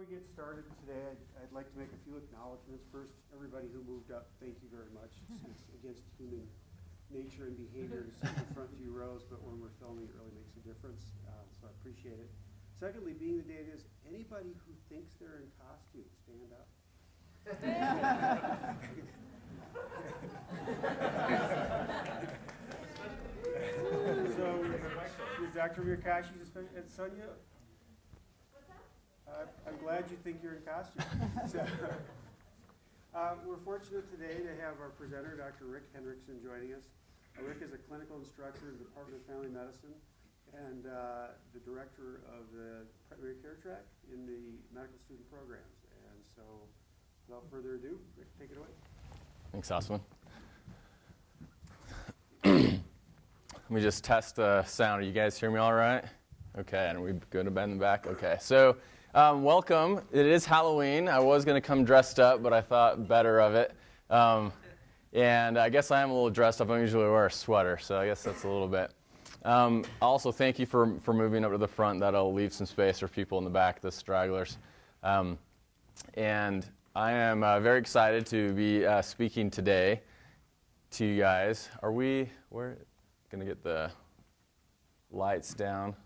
we get started today, I'd, I'd like to make a few acknowledgments. First, everybody who moved up, thank you very much. It's, it's against human nature and behavior to sit in the front few rows, but when we're filming, it really makes a difference. Uh, so I appreciate it. Secondly, being the day it is, anybody who thinks they're in costume, stand up. so, is Dr. Mirkashi and Sonia? Uh, I'm glad you think you're in costume. so, uh, we're fortunate today to have our presenter, Dr. Rick Henriksen, joining us. Uh, Rick is a clinical instructor in the Department of Family Medicine and uh, the director of the primary care track in the medical student programs. And so, without further ado, Rick, take it away. Thanks, Osman. Let me just test the sound. Are you guys hear me all right? Okay, and we good to bend the back? Okay, so um, welcome. It is Halloween. I was going to come dressed up, but I thought better of it. Um, and I guess I am a little dressed up. I usually wear a sweater, so I guess that's a little bit. Um, also, thank you for, for moving up to the front. That'll leave some space for people in the back, the stragglers. Um, and I am uh, very excited to be uh, speaking today to you guys. Are we, we're going to get the lights down.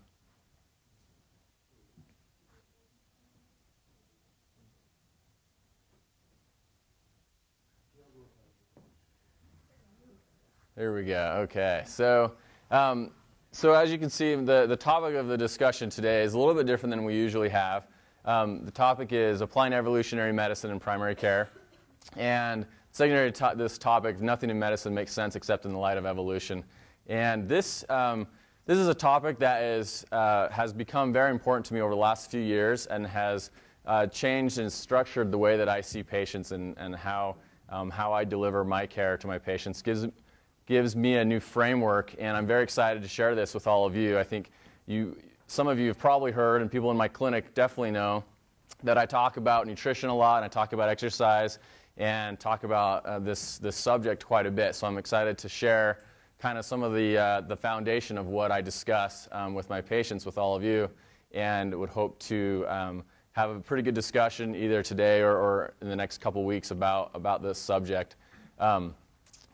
There we go. Okay. So, um, so as you can see, the, the topic of the discussion today is a little bit different than we usually have. Um, the topic is applying evolutionary medicine in primary care. And secondary to this topic, nothing in medicine makes sense except in the light of evolution. And this, um, this is a topic that is, uh, has become very important to me over the last few years and has uh, changed and structured the way that I see patients and, and how, um, how I deliver my care to my patients. Gives, gives me a new framework, and I'm very excited to share this with all of you. I think you, some of you have probably heard, and people in my clinic definitely know, that I talk about nutrition a lot, and I talk about exercise, and talk about uh, this, this subject quite a bit. So I'm excited to share kind of some of the, uh, the foundation of what I discuss um, with my patients, with all of you, and would hope to um, have a pretty good discussion either today or, or in the next couple weeks about, about this subject. Um,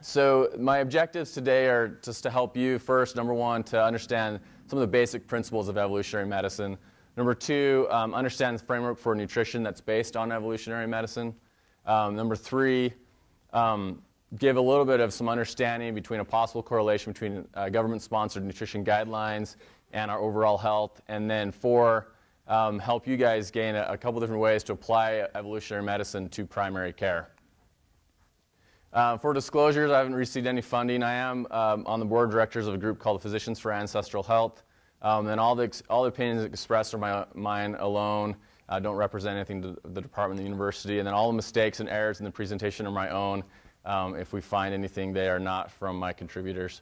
so my objectives today are just to help you first, number one, to understand some of the basic principles of evolutionary medicine. Number two, um, understand the framework for nutrition that's based on evolutionary medicine. Um, number three, um, give a little bit of some understanding between a possible correlation between uh, government-sponsored nutrition guidelines and our overall health. And then four, um, help you guys gain a, a couple different ways to apply evolutionary medicine to primary care. Uh, for disclosures, I haven't received any funding. I am um, on the board of directors of a group called the Physicians for Ancestral Health. Um, and all the, all the opinions expressed are my, mine alone. I don't represent anything to the department, the university. And then all the mistakes and errors in the presentation are my own. Um, if we find anything, they are not from my contributors.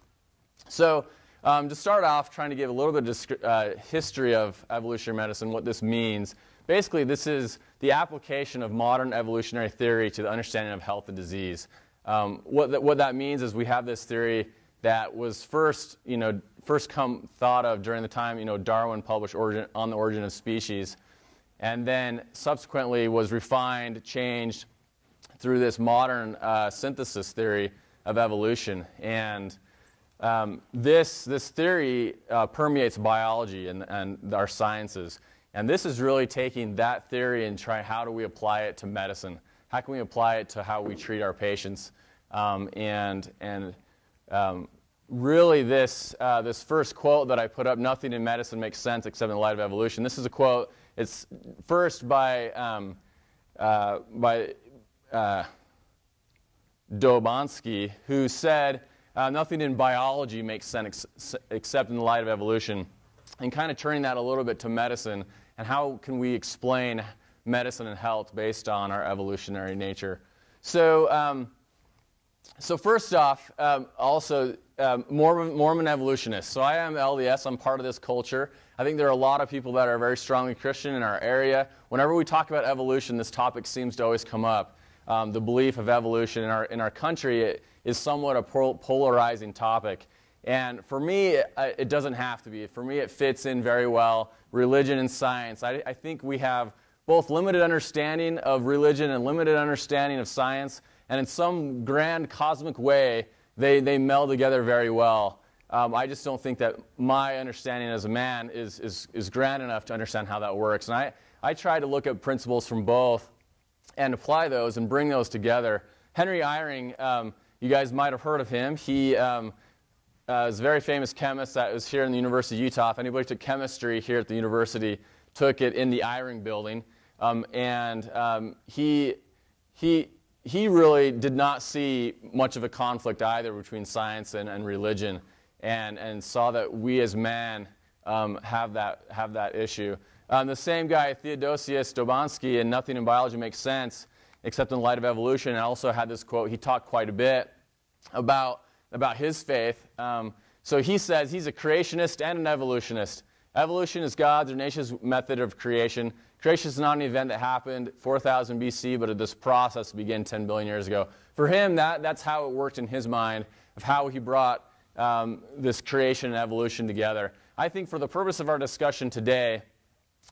So um, to start off, trying to give a little bit of uh, history of evolutionary medicine, what this means. Basically, this is the application of modern evolutionary theory to the understanding of health and disease. Um, what, th- what that means is we have this theory that was first, you know, first come thought of during the time, you know, Darwin published origin, on the origin of species, and then subsequently was refined, changed through this modern uh, synthesis theory of evolution. And um, this, this theory uh, permeates biology and, and our sciences. And this is really taking that theory and trying how do we apply it to medicine? How can we apply it to how we treat our patients? Um, and and um, really, this, uh, this first quote that I put up, nothing in medicine makes sense except in the light of evolution. This is a quote. It's first by, um, uh, by uh, Dobzhansky, who said, uh, nothing in biology makes sense ex- except in the light of evolution. And kind of turning that a little bit to medicine and how can we explain medicine and health based on our evolutionary nature. So, um, so first off, um, also um, Mormon, Mormon evolutionists. So I am LDS. I'm part of this culture. I think there are a lot of people that are very strongly Christian in our area. Whenever we talk about evolution, this topic seems to always come up. Um, the belief of evolution in our in our country it, is somewhat a polarizing topic. And for me, it, it, doesn't have to be. For me, it fits in very well. Religion and science. I, I think we have both limited understanding of religion and limited understanding of science, and in some grand cosmic way, they, they meld together very well. Um, I just don't think that my understanding as a man is, is, is grand enough to understand how that works. And I, I try to look at principles from both and apply those and bring those together. Henry Eyring, um, you guys might have heard of him. He um, uh, is a very famous chemist that was here in the University of Utah. If anybody took chemistry here at the university, took it in the Eyring building. Um, and um, he, he, he really did not see much of a conflict either between science and, and religion and, and saw that we as man um, have, that, have that issue. Um, the same guy, Theodosius Dobzhansky, in Nothing in Biology Makes Sense, except in the light of evolution, and also had this quote. He talked quite a bit about, about his faith. Um, so he says he's a creationist and an evolutionist. Evolution is God's or nature's method of creation. Creation is not an event that happened 4000 BC, but this process began 10 billion years ago. For him, that, that's how it worked in his mind, of how he brought um, this creation and evolution together. I think for the purpose of our discussion today,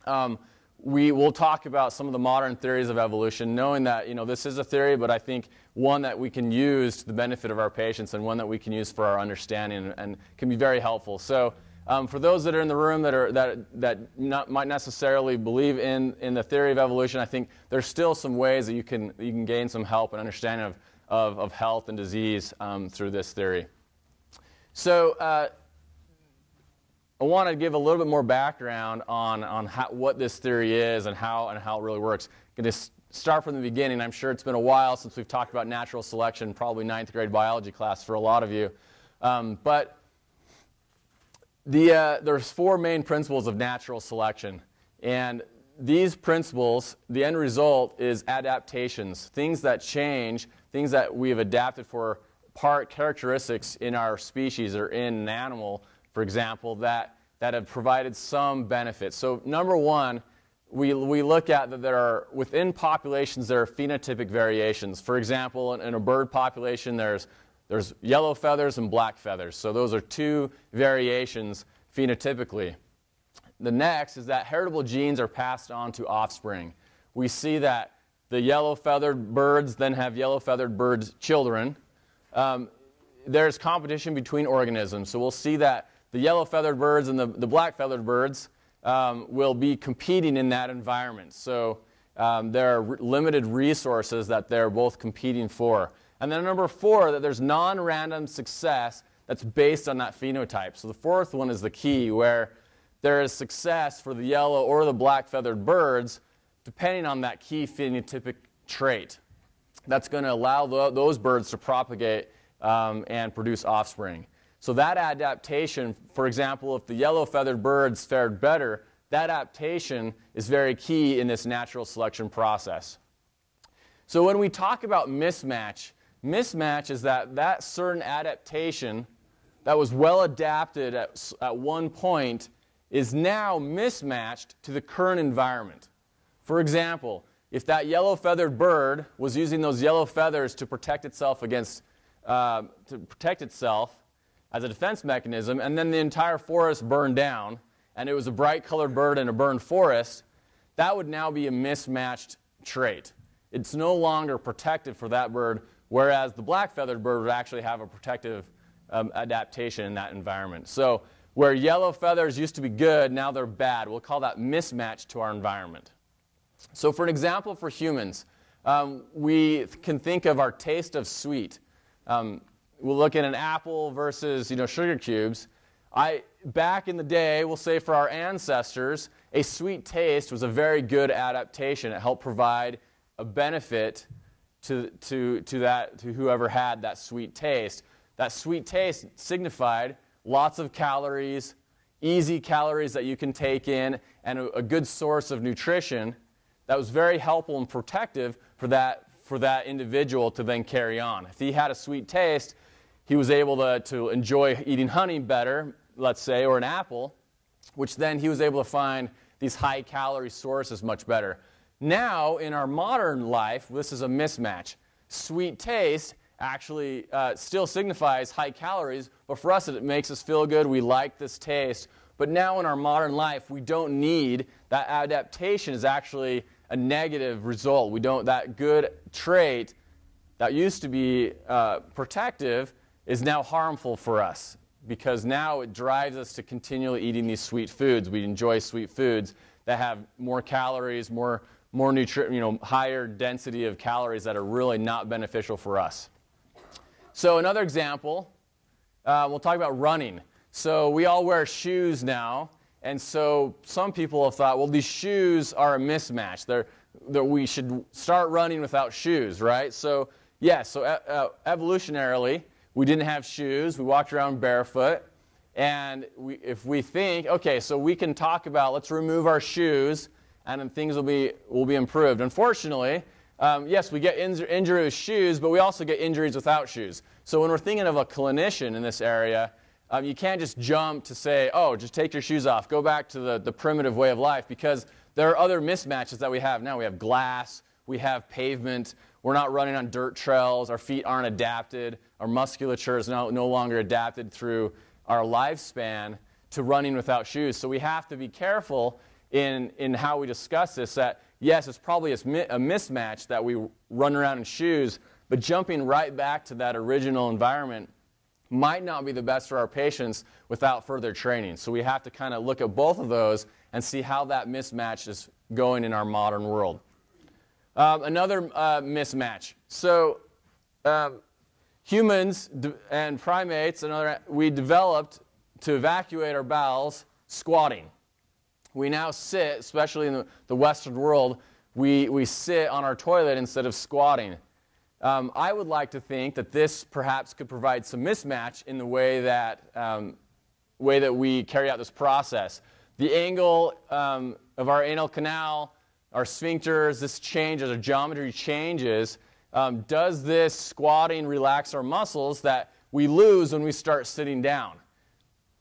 um, we will talk about some of the modern theories of evolution, knowing that you know this is a theory, but I think one that we can use to the benefit of our patients and one that we can use for our understanding and, and can be very helpful. So. Um, for those that are in the room that, are, that, that not, might necessarily believe in, in the theory of evolution, I think there's still some ways that you can, you can gain some help and understanding of, of, of health and disease um, through this theory. So uh, I want to give a little bit more background on, on how, what this theory is and how, and how it really works. I'm going to start from the beginning. I'm sure it's been a while since we've talked about natural selection, probably ninth grade biology class for a lot of you. Um, but the, uh, there's four main principles of natural selection. And these principles, the end result is adaptations, things that change, things that we have adapted for part characteristics in our species or in an animal, for example, that, that have provided some benefit. So, number one, we, we look at that there are, within populations, there are phenotypic variations. For example, in, in a bird population, there's, there's yellow feathers and black feathers. So, those are two variations phenotypically. The next is that heritable genes are passed on to offspring. We see that the yellow feathered birds then have yellow feathered birds' children, um, there's competition between organisms. So we'll see that the yellow feathered birds and the, the black feathered birds um, will be competing in that environment. So um, there are limited resources that they're both competing for. And then number four, that there's non random success that's based on that phenotype. So the fourth one is the key, where there is success for the yellow or the black feathered birds depending on that key phenotypic trait that's going to allow the, those birds to propagate um, and produce offspring. So that adaptation, for example, if the yellow-feathered birds fared better, that adaptation is very key in this natural selection process. So when we talk about mismatch, mismatch is that that certain adaptation that was well adapted at, at one point is now mismatched to the current environment. For example, if that yellow feathered bird was using those yellow feathers to protect itself against, uh, to protect itself as a defense mechanism, and then the entire forest burned down, and it was a bright colored bird in a burned forest, that would now be a mismatched trait. It's no longer protected for that bird, whereas the black feathered bird would actually have a protective um, adaptation in that environment. So, where yellow feathers used to be good, now they're bad. We'll call that mismatch to our environment. So, for an example for humans, um, we can think of our taste of sweet. Um, we'll look at an apple versus you know, sugar cubes. I, back in the day, we'll say for our ancestors, a sweet taste was a very good adaptation. It helped provide a benefit to, to, to, that, to whoever had that sweet taste. That sweet taste signified lots of calories, easy calories that you can take in, and a, a good source of nutrition that was very helpful and protective for that, for that individual to then carry on. If he had a sweet taste, he was able to, to enjoy eating honey better, let's say, or an apple, which then he was able to find these high calorie sources much better. Now, in our modern life, this is a mismatch. Sweet taste actually uh, still signifies high calories, but for us, it makes us feel good. We like this taste. But now in our modern life, we don't need that adaptation, is actually a negative result. We don't, that good trait that used to be uh, protective is now harmful for us because now it drives us to continually eating these sweet foods. We enjoy sweet foods that have more calories, more, more nutri- you know, higher density of calories that are really not beneficial for us. So another example, uh, we'll talk about running. So we all wear shoes now, and so some people have thought, well, these shoes are a mismatch. They're, that we should start running without shoes, right? So yes, yeah, so uh, evolutionarily, we didn't have shoes. We walked around barefoot. And we, if we think, okay, so we can talk about let's remove our shoes and then things will be, will be improved. Unfortunately, um, yes, we get inj- injuries with shoes, but we also get injuries without shoes. So when we're thinking of a clinician in this area, um, you can't just jump to say, oh, just take your shoes off, go back to the, the primitive way of life, because there are other mismatches that we have now. We have glass, we have pavement, we're not running on dirt trails, our feet aren't adapted, our musculature is no, no longer adapted through our lifespan to running without shoes. So we have to be careful in, in how we discuss this that, yes, it's probably a, mismatch that we run around in shoes, but jumping right back to that original environment might not be the best for our patients without further training. So we have to kind of look at both of those and see how that mismatch is going in our modern world. Um, another uh, mismatch. So um, humans and primates, we developed to evacuate our bowels squatting. We now sit, especially in the, Western world, we, we sit on our toilet instead of squatting. Um, I would like to think that this perhaps could provide some mismatch in the way that, um, way that we carry out this process. The angle um, of our anal canal, our sphincters, this changes, our geometry changes. Um, does this squatting relax our muscles that we lose when we start sitting down?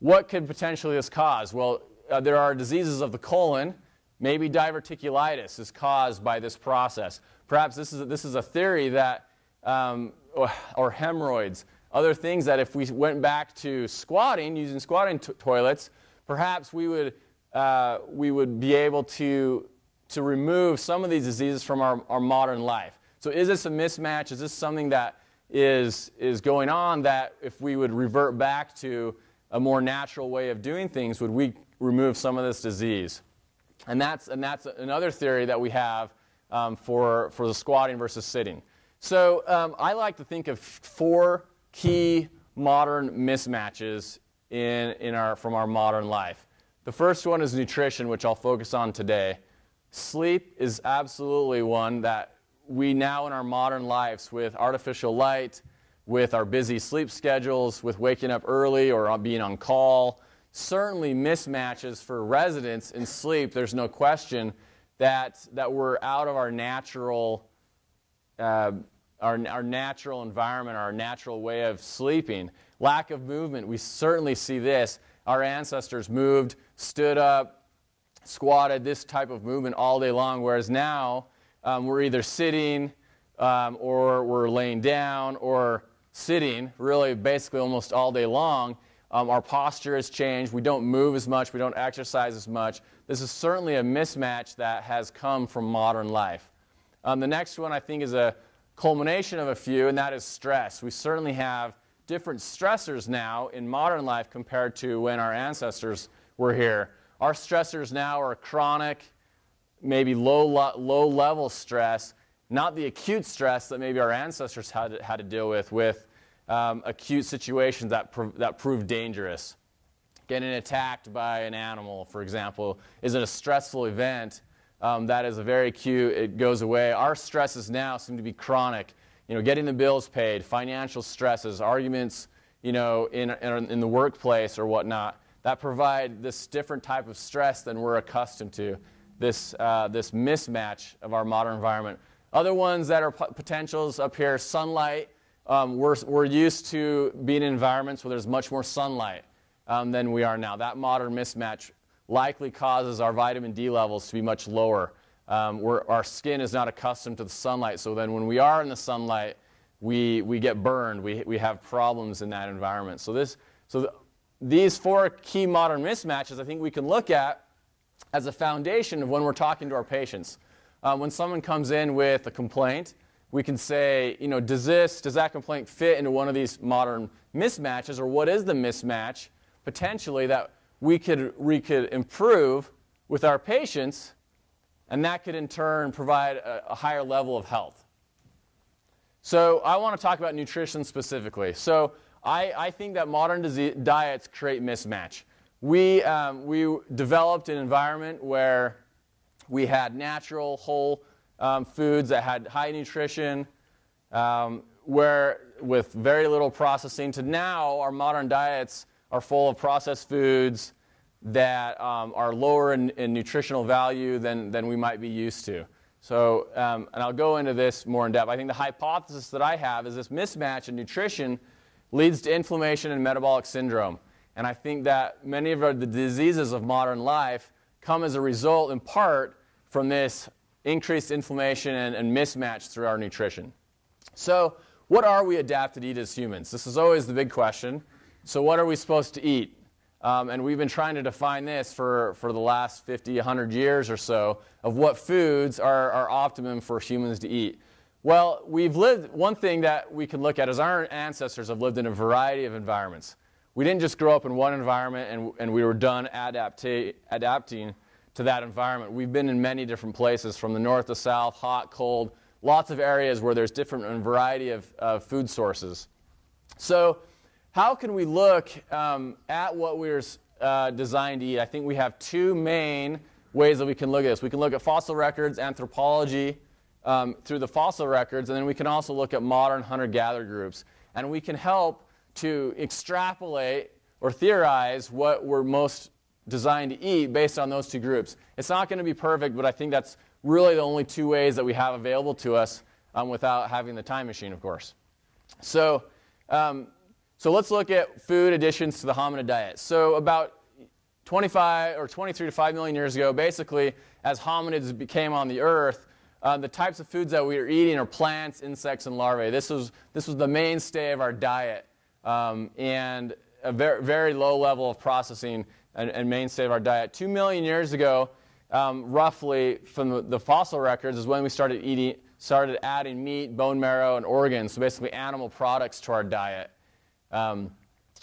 What could potentially this cause? Well, uh, there are diseases of the colon. Maybe diverticulitis is caused by this process. Perhaps this is a, this is a theory that, um, or, or, hemorrhoids, other things that if we went back to squatting, using squatting toilets, perhaps we would, uh, we would be able to, to remove some of these diseases from our, our modern life. So is this a mismatch? Is this something that is, is going on that if we would revert back to a more natural way of doing things, would we remove some of this disease? And that's, and that's another theory that we have um, for, for the squatting versus sitting. So um, I like to think of four key modern mismatches in, in our, from our modern life. The first one is nutrition, which I'll focus on today. Sleep is absolutely one that we now in our modern lives, with artificial light, with our busy sleep schedules, with waking up early or being on call, certainly mismatches for residents in sleep. There's no question that, that we're out of our natural, uh, our, our natural environment, our natural way of sleeping. Lack of movement, we certainly see this. Our ancestors moved, stood up, squatted, this type of movement all day long, whereas now um, we're either sitting um, or we're laying down or sitting, really basically almost all day long. Um, our posture has changed. We don't move as much. We don't exercise as much. This is certainly a mismatch that has come from modern life. Um, the next one I think is a culmination of a few, and that is stress. We certainly have different stressors now in modern life compared to when our ancestors were here. Our stressors now are chronic, maybe low, low level stress, not the acute stress that maybe our ancestors had had to deal with, with um, acute situations that, that prove dangerous getting attacked by an animal, for example, is a stressful event um, that is a very acute, it goes away. Our stresses now seem to be chronic. You know, getting the bills paid, financial stresses, arguments, you know, in, in, in the workplace or whatnot, that provide this different type of stress than we're accustomed to, this, uh, this mismatch of our modern environment. Other ones that are potentials up here, sunlight. Um, we're, we're used to being in environments where there's much more sunlight um, than we are now. That modern mismatch likely causes our vitamin D levels to be much lower. Um, our skin is not accustomed to the sunlight, so then when we are in the sunlight, we, we get burned. We, we have problems in that environment. So, this, so the, these four key modern mismatches I think we can look at as a foundation of when we're talking to our patients. uh, when someone comes in with a complaint, we can say, you know, does this, does that complaint fit into one of these modern mismatches, or what is the mismatch potentially that we could, we could improve with our patients, and that could in turn provide a, a higher level of health. So I want to talk about nutrition specifically. So I, I think that modern disease, diets create mismatch. We, um, we developed an environment where we had natural, whole um, foods that had high nutrition, um, where with very little processing, to now our modern diets are full of processed foods that um, are lower in, in, nutritional value than, than we might be used to. So, um, and I'll go into this more in depth. I think the hypothesis that I have is this mismatch in nutrition leads to inflammation and metabolic syndrome. And I think that many of the diseases of modern life come as a result, in part, from this increased inflammation and, and mismatch through our nutrition. So, what are we adapted to eat as humans? This is always the big question. So, what are we supposed to eat? Um, and we've been trying to define this for, for the last 50, 100 years or so of what foods are, are optimum for humans to eat. Well, we've lived, one thing that we can look at is our ancestors have lived in a variety of environments. We didn't just grow up in one environment and, and we were done adapting to that environment. We've been in many different places from the north to south, hot, cold, lots of areas where there's different variety of, food sources. So, how can we look um, at what we're uh, designed to eat? I think we have two main ways that we can look at this. We can look at fossil records, anthropology um, through the fossil records, and then we can also look at modern hunter gatherer groups. And we can help to extrapolate or theorize what we're most designed to eat based on those two groups. It's not going to be perfect, but I think that's really the only two ways that we have available to us um, without having the time machine, of course. So, um, so let's look at food additions to the hominid diet. So about 25 or 23 to 5 million years ago, basically, as hominids became on the earth, uh, the types of foods that we are eating are plants, insects, and larvae. This was, this was the mainstay of our diet um, and a very, very low level of processing and, and mainstay of our diet. Two million years ago, um, roughly from the, the, fossil records, is when we started eating, started adding meat, bone marrow, and organs, so basically animal products to our diet. Um,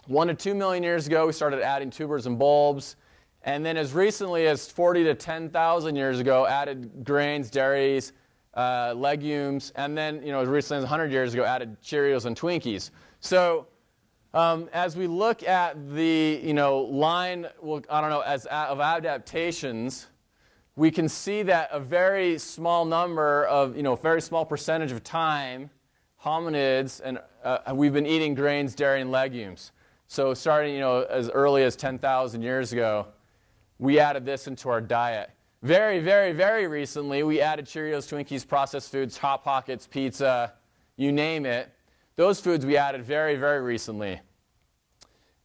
one to two million years ago, we started adding tubers and bulbs. And then as recently as 40 to 10,000 years ago, added grains, dairies, uh, legumes, and then, you know, as recently as 100 years ago, added Cheerios and Twinkies. So um, as we look at the you know, line, well, I don't know, as, of adaptations, we can see that a very small number of, you know, very small percentage of time, hominids, and uh, we've been eating grains, dairy, and legumes. So starting, you know, as early as 10,000 years ago, we added this into our diet. Very, very, very recently, we added Cheerios, Twinkies, processed foods, Hot Pockets, pizza, you name it. Those foods we added very, very recently.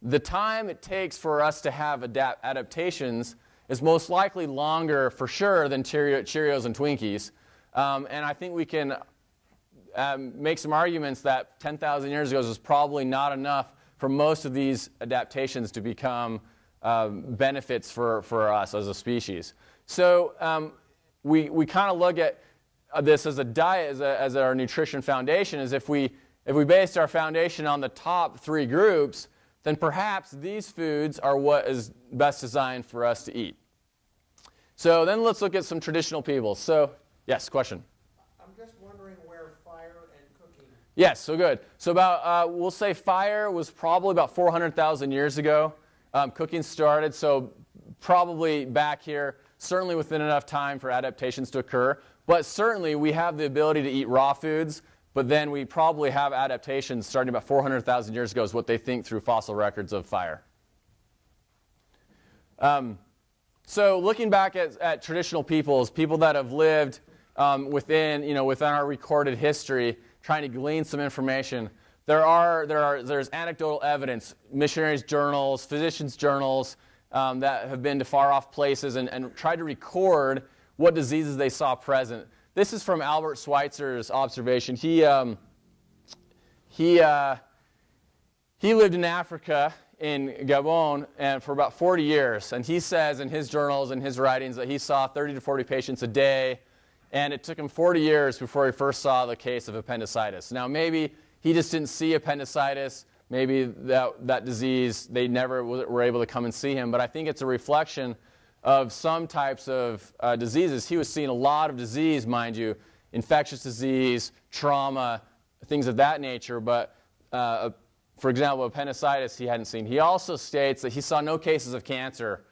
The time it takes for us to have adapt- adaptations is most likely longer for sure than Cheerios and Twinkies. Um, and I think we can um, make some arguments that 10,000 years ago was probably not enough for most of these adaptations to become um, benefits for, for us as a species. So um, we, we kind of look at this as a diet, as, a, as our nutrition foundation, as if we if we based our foundation on the top three groups, then perhaps these foods are what is best designed for us to eat. So then let's look at some traditional people. So, yes, question. I'm just wondering where fire and cooking. Yes, so good. So about uh, we'll say fire was probably about 400,000 years ago. Um, cooking started, so probably back here, certainly within enough time for adaptations to occur. But certainly we have the ability to eat raw foods. But then we probably have adaptations starting about 400,000 years ago, is what they think through fossil records of fire. Um, so looking back at, at, traditional peoples, people that have lived um, within, you know, within our recorded history, trying to glean some information, there are, there are, there's anecdotal evidence, missionaries' journals, physicians' journals um, that have been to far off places and, and tried to record what diseases they saw present. This is from Albert Schweitzer's observation. He, um, he, uh, he lived in Africa in Gabon and for about 40 years. And he says in his journals and his writings that he saw 30 to 40 patients a day And it took him 40 years before he first saw the case of appendicitis. Now, maybe he just didn't see appendicitis. Maybe that, that disease, they never were able to come and see him. But I think it's a reflection of some types of uh, diseases. He was seeing a lot of disease, mind you, infectious disease, trauma, things of that nature. But uh, for example, appendicitis he hadn't seen. He also states that he saw no cases of cancer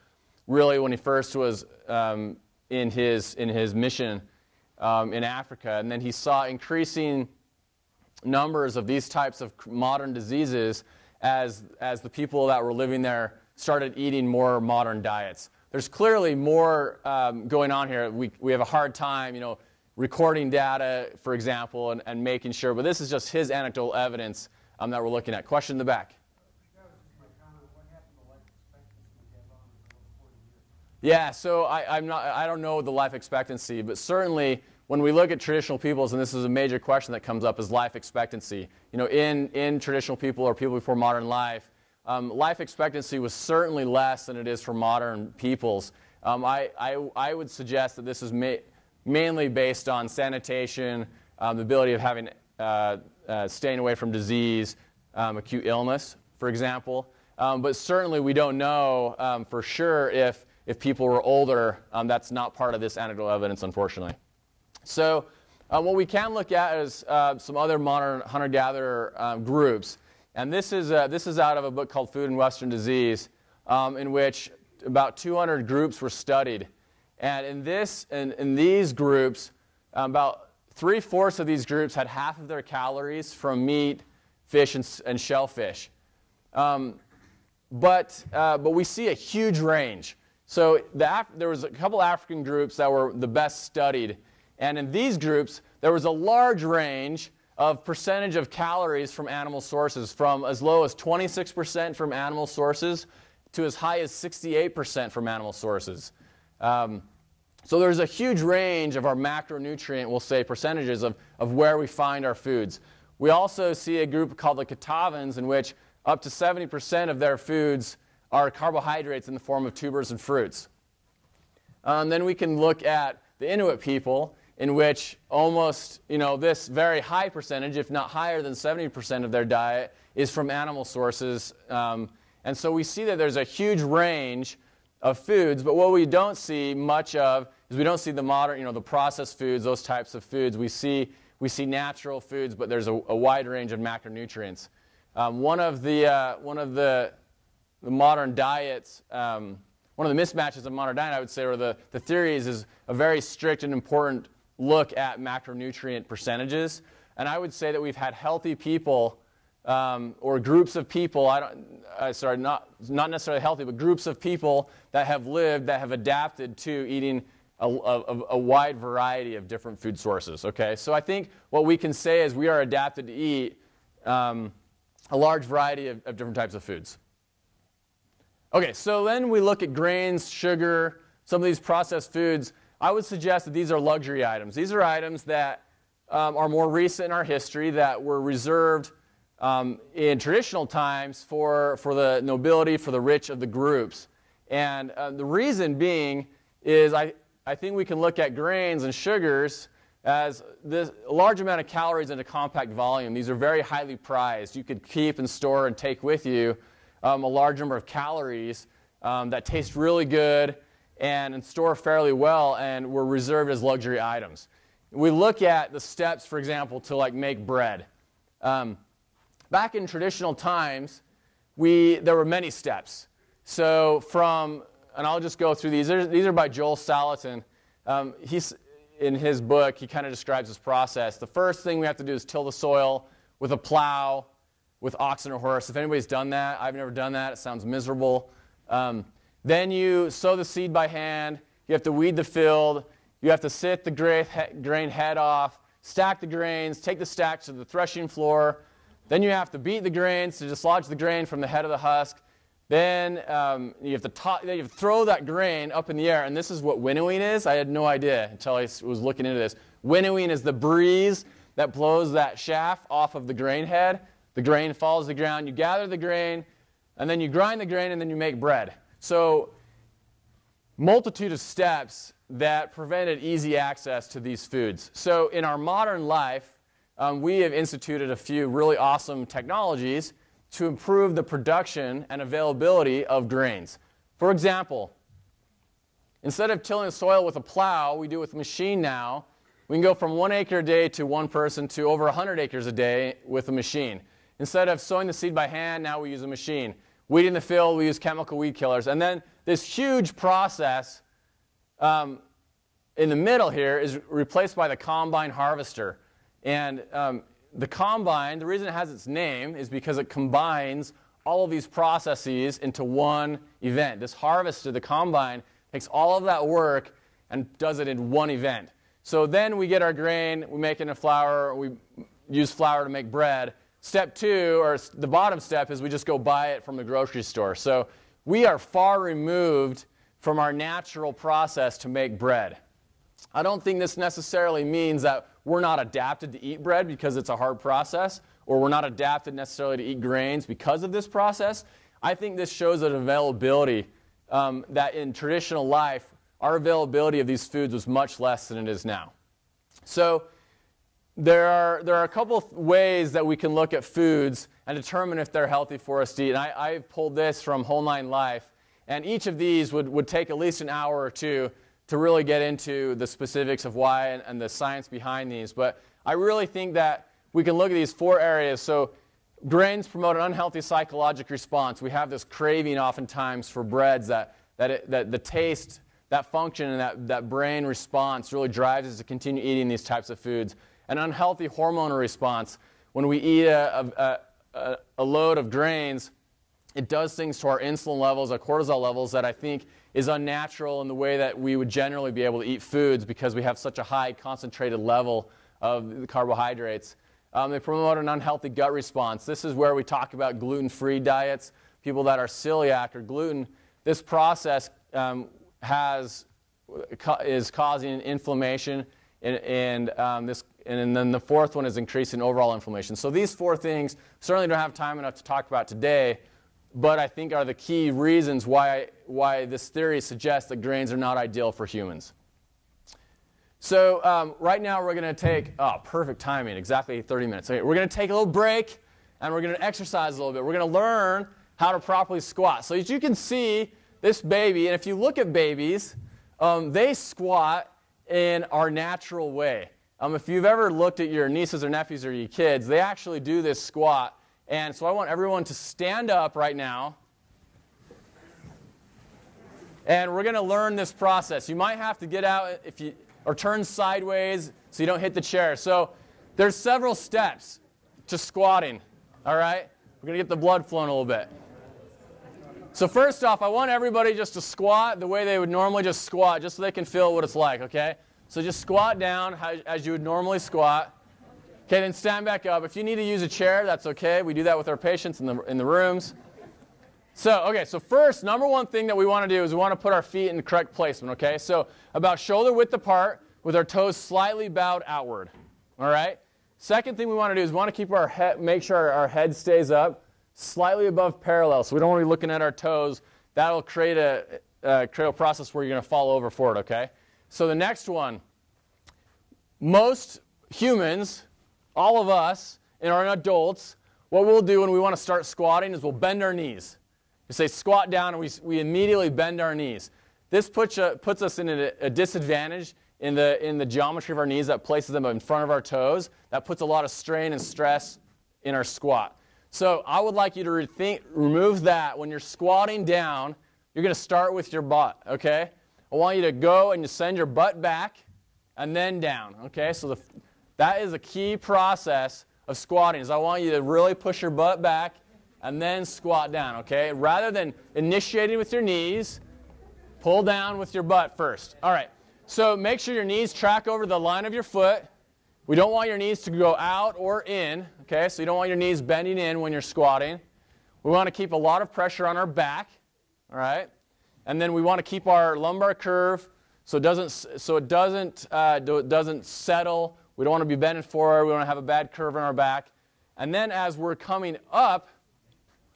really when he first was um, in, his, in his mission um, in Africa. And then he saw increasing numbers of these types of modern diseases as, as the people that were living there started eating more modern diets. There's clearly more um, going on here. We, we have a hard time, you know, recording data, for example, and, and making sure, but this is just his anecdotal evidence um, that we're looking at. Question in the back. Yeah, so I, I'm not, I don't know the life expectancy, but certainly when we look at traditional peoples, and this is a major question that comes up, is life expectancy. You know, in, in traditional people or people before modern life, um, life expectancy was certainly less than it is for modern peoples. Um, I, I, I, would suggest that this is ma mainly based on sanitation, um, the ability of having uh, uh, staying away from disease, um, acute illness, for example. Um, but certainly we don't know um, for sure if, if people were older. That's not part of this anecdotal evidence, unfortunately. So uh, what we can look at is uh, some other modern hunter-gatherer um, groups. And this is, uh, this is out of a book called Food and Western Disease, um, in which about 200 groups were studied. And in, this, in, in these groups, about Three fourths of these groups had half of their calories from meat, fish, and, and shellfish. Um, but, uh, but we see a huge range. So the there was a couple African groups that were the best studied. And in these groups, there was a large range of percentage of calories from animal sources, from as low as 26% from animal sources to as high as 68% from animal sources. Um, so there's a huge range of our macronutrient, we'll say, percentages of, of where we find our foods. We also see a group called the Kitavans in which up to 70% of their foods are carbohydrates in the form of tubers and fruits. Um, then we can look at the Inuit people in which almost, you know, this very high percentage, if not higher than 70% of their diet, is from animal sources. Um, and so we see that there's a huge range of foods, but what we don't see much of is we don't see the modern, you know, the processed foods, those types of foods. We see, we see natural foods, but there's a, a wide range of macronutrients. Um, one of the, uh, one of the, the modern diets, um, one of the mismatches of modern diet, I would say, or the, the theories, is a very strict and important look at macronutrient percentages. And I would say that we've had healthy people um, or groups of people, I don't, uh, sorry, not, not necessarily healthy, but groups of people that have lived, that have adapted to eating a, a, a, wide variety of different food sources. Okay, so I think what we can say is we are adapted to eat um, a large variety of, of, different types of foods. Okay, so then we look at grains, sugar, some of these processed foods. I would suggest that these are luxury items. These are items that um, are more recent in our history that were reserved um, in traditional times for, for the nobility, for the rich of the groups. And uh, the reason being is I, I think we can look at grains and sugars as this, large amount of calories in a compact volume. These are very highly prized. You could keep and store and take with you um, a large number of calories um, that taste really good and, store fairly well and were reserved as luxury items. We look at the steps, for example, to like make bread. Um, back in traditional times, we, there were many steps. So from and I'll just go through these. These are by Joel Salatin. Um, he's, in his book, he kind of describes this process. The first thing we have to do is till the soil with a plow, with oxen or horse. If anybody's done that, I've never done that. It sounds miserable. Um, then you sow the seed by hand. You have to weed the field. You have to sit the grain head off, stack the grains, take the stacks to the threshing floor. Then you have to beat the grains to dislodge the grain from the head of the husk. Then um, you, have to you have to throw that grain up in the air, and this is what winnowing is. I had no idea until I was looking into this. Winnowing is the breeze that blows that shaft off of the grain head. The grain falls to the ground. You gather the grain, and then you grind the grain, and then you make bread. So multitude of steps that prevented easy access to these foods. So, in our modern life, um, we have instituted a few really awesome technologies to improve the production and availability of grains. For example, instead of tilling the soil with a plow, we do it with a machine now. We can go from one acre a day to one person to over 100 acres a day with a machine. Instead of sowing the seed by hand, now we use a machine. Weeding the field, we use chemical weed killers. And then this huge process um, in the middle here is replaced by the combine harvester. And um, the combine, the reason it has its name is because it combines all of these processes into one event. This harvester, the combine, takes all of that work and does it in one event. So then we get our grain, we make it into flour, we use flour to make bread. Step two, or the bottom step, is we just go buy it from the grocery store. So we are far removed from our natural process to make bread. I don't think this necessarily means that we're not adapted to eat bread because it's a hard process, or we're not adapted necessarily to eat grains because of this process. I think this shows an availability um, that in traditional life, our availability of these foods was much less than it is now. So there are, there are a couple ways that we can look at foods and determine if they're healthy for us to eat. And I, I pulled this from Whole Nine Life, and each of these would, would take at least an hour or two to really get into the specifics of why and, and the science behind these. But I really think that we can look at these four areas. So grains promote an unhealthy psychological response. We have this craving oftentimes for breads that, that, it, that the taste, that function, and that, that brain response really drives us to continue eating these types of foods. An unhealthy hormonal response. When we eat a, a, a, a load of grains, it does things to our insulin levels, our cortisol levels that I think is unnatural in the way that we would generally be able to eat foods because we have such a high concentrated level of the carbohydrates. Um, they promote an unhealthy gut response. This is where we talk about gluten free diets, people that are celiac or gluten. This process um, has, is causing inflammation, and, and, um, this, and then the fourth one is increasing overall inflammation. So these four things certainly don't have time enough to talk about today but I think are the key reasons why, why this theory suggests that grains are not ideal for humans. So um, right now we're going to take, oh, perfect timing, exactly 30 minutes. Okay, we're going to take a little break and we're going to exercise a little bit. We're going to learn how to properly squat. So as you can see, this baby, and if you look at babies, um, they squat in our natural way. Um, if you've ever looked at your nieces or nephews or your kids, they actually do this squat and so I want everyone to stand up right now. And we're going to learn this process. You might have to get out if you or turn sideways so you don't hit the chair. So there's several steps to squatting. All right? We're going to get the blood flowing a little bit. So first off, I want everybody just to squat the way they would normally just squat, just so they can feel what it's like, okay? So just squat down as you would normally squat. Okay, then stand back up. If you need to use a chair, that's okay. We do that with our patients in the, in the rooms. So, okay, so first, number one thing that we want to do is we want to put our feet in the correct placement, okay? So, about shoulder width apart with our toes slightly bowed outward, all right? Second thing we want to do is we want to keep our head, make sure our, head stays up slightly above parallel. So, we don't want to be looking at our toes. That'll create a, uh, create a process where you're going to fall over forward, okay? So, the next one, most humans all of us and our adults, what we'll do when we want to start squatting is we'll bend our knees. We say squat down and we, we immediately bend our knees. This puts, a, puts us in a, a disadvantage in the, in the geometry of our knees that places them in front of our toes. That puts a lot of strain and stress in our squat. So I would like you to rethink, remove that. When you're squatting down, you're going to start with your butt, okay? I want you to go and you send your butt back and then down, okay? So the, that is a key process of squatting is I want you to really push your butt back and then squat down, okay? Rather than initiating with your knees, pull down with your butt first. All right. So make sure your knees track over the line of your foot. We don't want your knees to go out or in, okay? So you don't want your knees bending in when you're squatting. We want to keep a lot of pressure on our back, all right? And then we want to keep our lumbar curve so it doesn't, so it doesn't, uh, doesn't settle we don't want to be bending forward. We don't want to have a bad curve in our back. And then as we're coming up,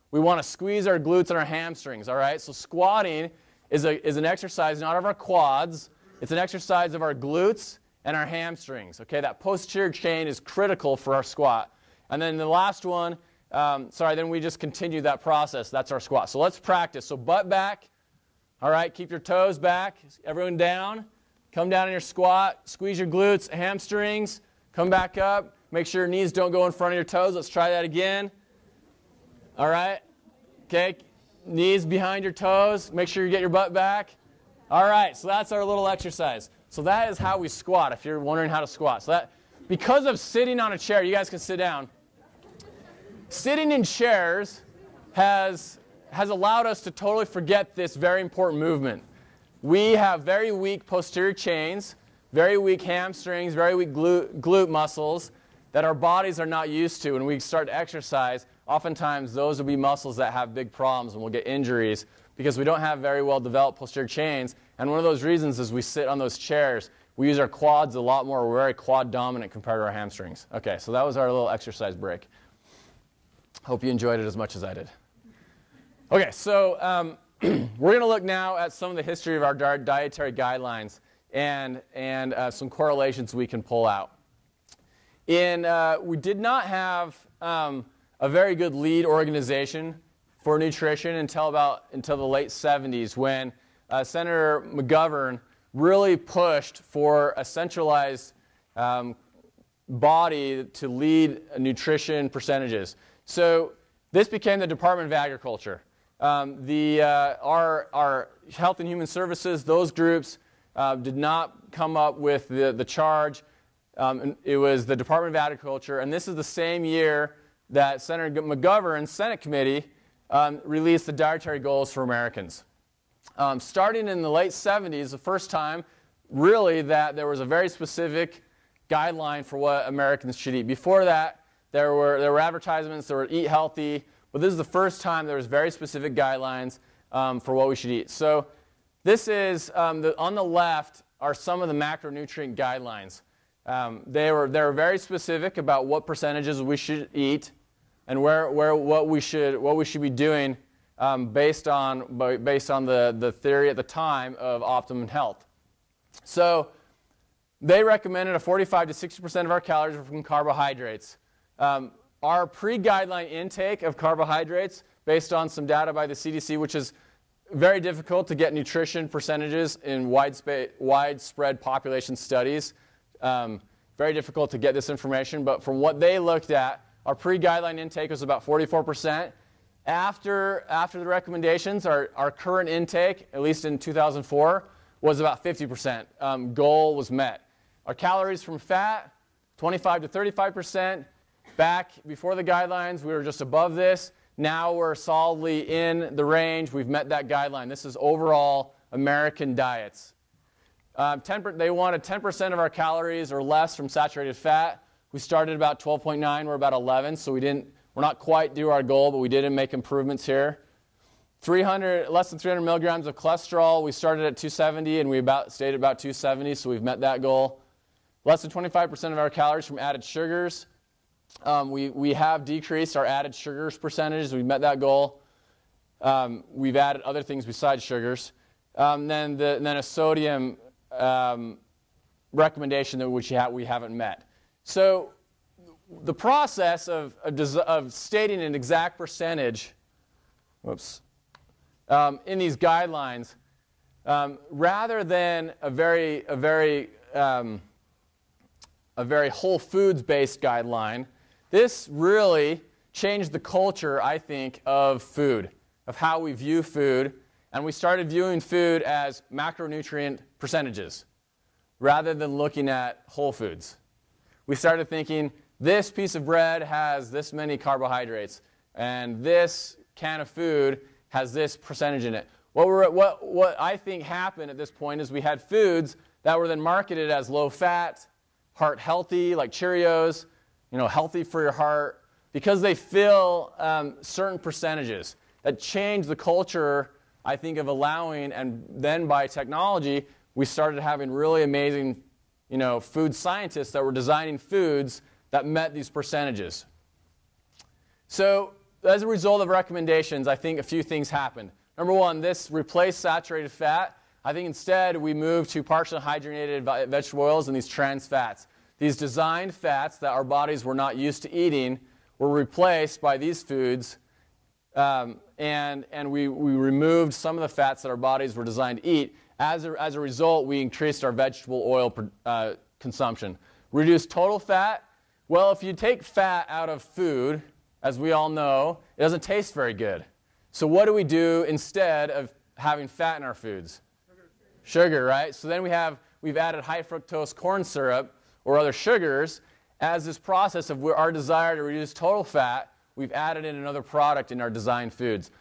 we want to squeeze our glutes and our hamstrings, all right? So squatting is, a, is an exercise not of our quads, it's an exercise of our glutes and our hamstrings. Okay, that posterior chain is critical for our squat. And then the last one, um, sorry, then we just continue that process. That's our squat. So let's practice. So butt back. All right, keep your toes back. Everyone down. Come down in your squat. Squeeze your glutes, hamstrings. Come back up. Make sure your knees don't go in front of your toes. Let's try that again. All right. Okay, knees behind your toes. Make sure you get your butt back. All right, so that's our little exercise. So that is how we squat, if you're wondering how to squat. So that, because of sitting on a chair, you guys can sit down. Sitting in chairs has, has allowed us to totally forget this very important movement. We have very weak posterior chains, very weak hamstrings, very weak glute, glute muscles that our bodies are not used to. When we start to exercise, oftentimes those will be muscles that have big problems and we'll get injuries because we don't have very well developed posterior chains. And one of those reasons is we sit on those chairs. We use our quads a lot more. We're very quad dominant compared to our hamstrings. Okay, so that was our little exercise break. Hope you enjoyed it as much as I did. Okay, so um, we're going to look now at some of the history of our dietary guidelines and, and uh, some correlations we can pull out. In, uh, we did not have um, a very good lead organization for nutrition until about until the late 70s when uh, Senator McGovern really pushed for a centralized um, body to lead nutrition percentages. So this became the Department of Agriculture. Um, the, uh, our, our Health and Human Services, those groups uh, did not come up with the, the charge. Um, it was the Department of Agriculture, and this is the same year that Senator McGovern's Senate committee um, released the dietary goals for Americans. Um, starting in the late 70s, the first time really that there was a very specific guideline for what Americans should eat. Before that, there were, there were advertisements, there were eat healthy, but this is the first time there was very specific guidelines um, for what we should eat. So this is, um, the, on the left are some of the macronutrient guidelines. Um, they, were, they were very specific about what percentages we should eat and where, where what, we should, what we should be doing um, based on, based on the, the theory at the time of optimum health. So they recommended a 45 to 60% of our calories were from carbohydrates. Um, our pre-guideline intake of carbohydrates, based on some data by the CDC, which is very difficult to get nutrition percentages in widespread population studies. Um, very difficult to get this information, but from what they looked at, our pre-guideline intake was about 44%. After, after the recommendations, our, our current intake, at least in 2004, was about 50%. Um, goal was met. Our calories from fat, 25 to 35%. Back before the guidelines, we were just above this. Now we're solidly in the range. We've met that guideline. This is overall American diets. Um, 10, they wanted 10% of our calories or less from saturated fat. We started about 12.9, we're about 11, so we didn't, we're not quite do our goal, but we didn't make improvements here. 300, less than 300 milligrams of cholesterol. We started at 270 and we about stayed at about 270, so we've met that goal. Less than 25% of our calories from added sugars. Um, we, we have decreased our added sugars percentages. We've met that goal. Um, we've added other things besides sugars. Um, then, the, then a sodium um, recommendation that which we haven't met. So the process of, of, of stating an exact percentage whoops, um, in these guidelines, um, rather than a very, a very, a very whole foods based guideline, this really changed the culture, I think, of food, of how we view food. And we started viewing food as macronutrient percentages rather than looking at whole foods we started thinking this piece of bread has this many carbohydrates, and this can of food has this percentage in it. What, we're, what, what I think happened at this point is we had foods that were then marketed as low fat, heart healthy, like Cheerios, you know, healthy for your heart, because they fill um, certain percentages that change the culture, I think, of allowing, and then by technology, we started having really amazing you know, food scientists that were designing foods that met these percentages. So, as a result of recommendations, I think a few things happened. number one, this replaced saturated fat. I think instead we moved to partially hydrogenated vegetable oils and these trans fats. These designed fats that our bodies were not used to eating were replaced by these foods, um, and, and we, we removed some of the fats that our bodies were designed to eat. As a, as a result, we increased our vegetable oil uh, consumption. Reduced total fat. Well, if you take fat out of food, as we all know, it doesn't taste very good. So, what do we do instead of having fat in our foods? Sugar, Sugar right? So then we have we've added high fructose corn syrup or other sugars. As this process of our desire to reduce total fat, we've added in another product in our designed foods.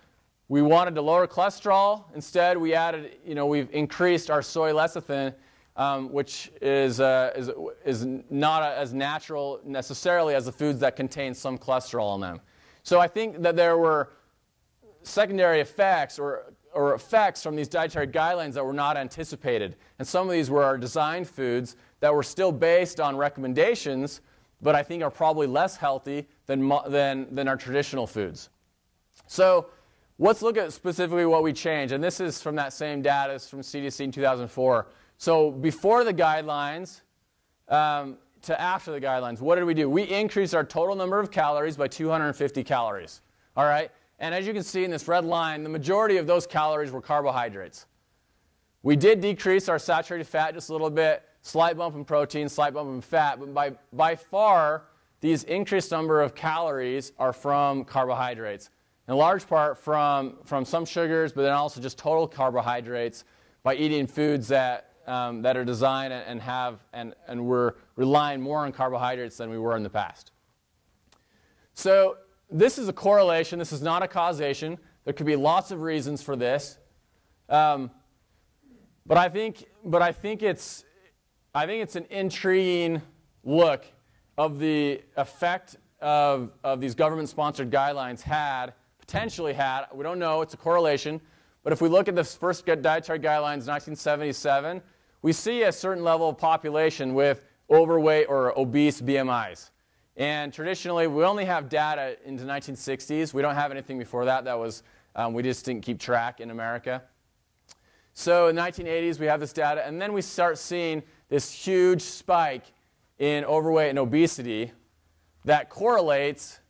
We wanted to lower cholesterol. Instead, we added, you know, we've increased our soy lecithin, um, which is, uh, is, is not as natural necessarily as the foods that contain some cholesterol in them. So I think that there were secondary effects or, or effects from these dietary guidelines that were not anticipated. And some of these were our designed foods that were still based on recommendations, but I think are probably less healthy than, than, than our traditional foods. So let's look at specifically what we changed. And this is from that same data, it's from CDC in 2004. So before the guidelines um, to after the guidelines, what did we do? We increased our total number of calories by 250 calories. All right? And as you can see in this red line, the majority of those calories were carbohydrates. We did decrease our saturated fat just a little bit, slight bump in protein, slight bump in fat, but by, by far, these increased number of calories are from carbohydrates. In large part from, from some sugars, but then also just total carbohydrates by eating foods that, um, that are designed and have, and, and we're relying more on carbohydrates than we were in the past. So this is a correlation. This is not a causation. There could be lots of reasons for this. Um, but I think, but I think it's, I think it's an intriguing look of the effect of, of these government-sponsored guidelines had, potentially had, we don't know, it's a correlation, but if we look at the first dietary guidelines, 1977, we see a certain level of population with overweight or obese BMIs. And traditionally, we only have data into 1960s. We don't have anything before that. That was, um, we just didn't keep track in America. So in the 1980s, we have this data, and then we start seeing this huge spike in overweight and obesity that correlates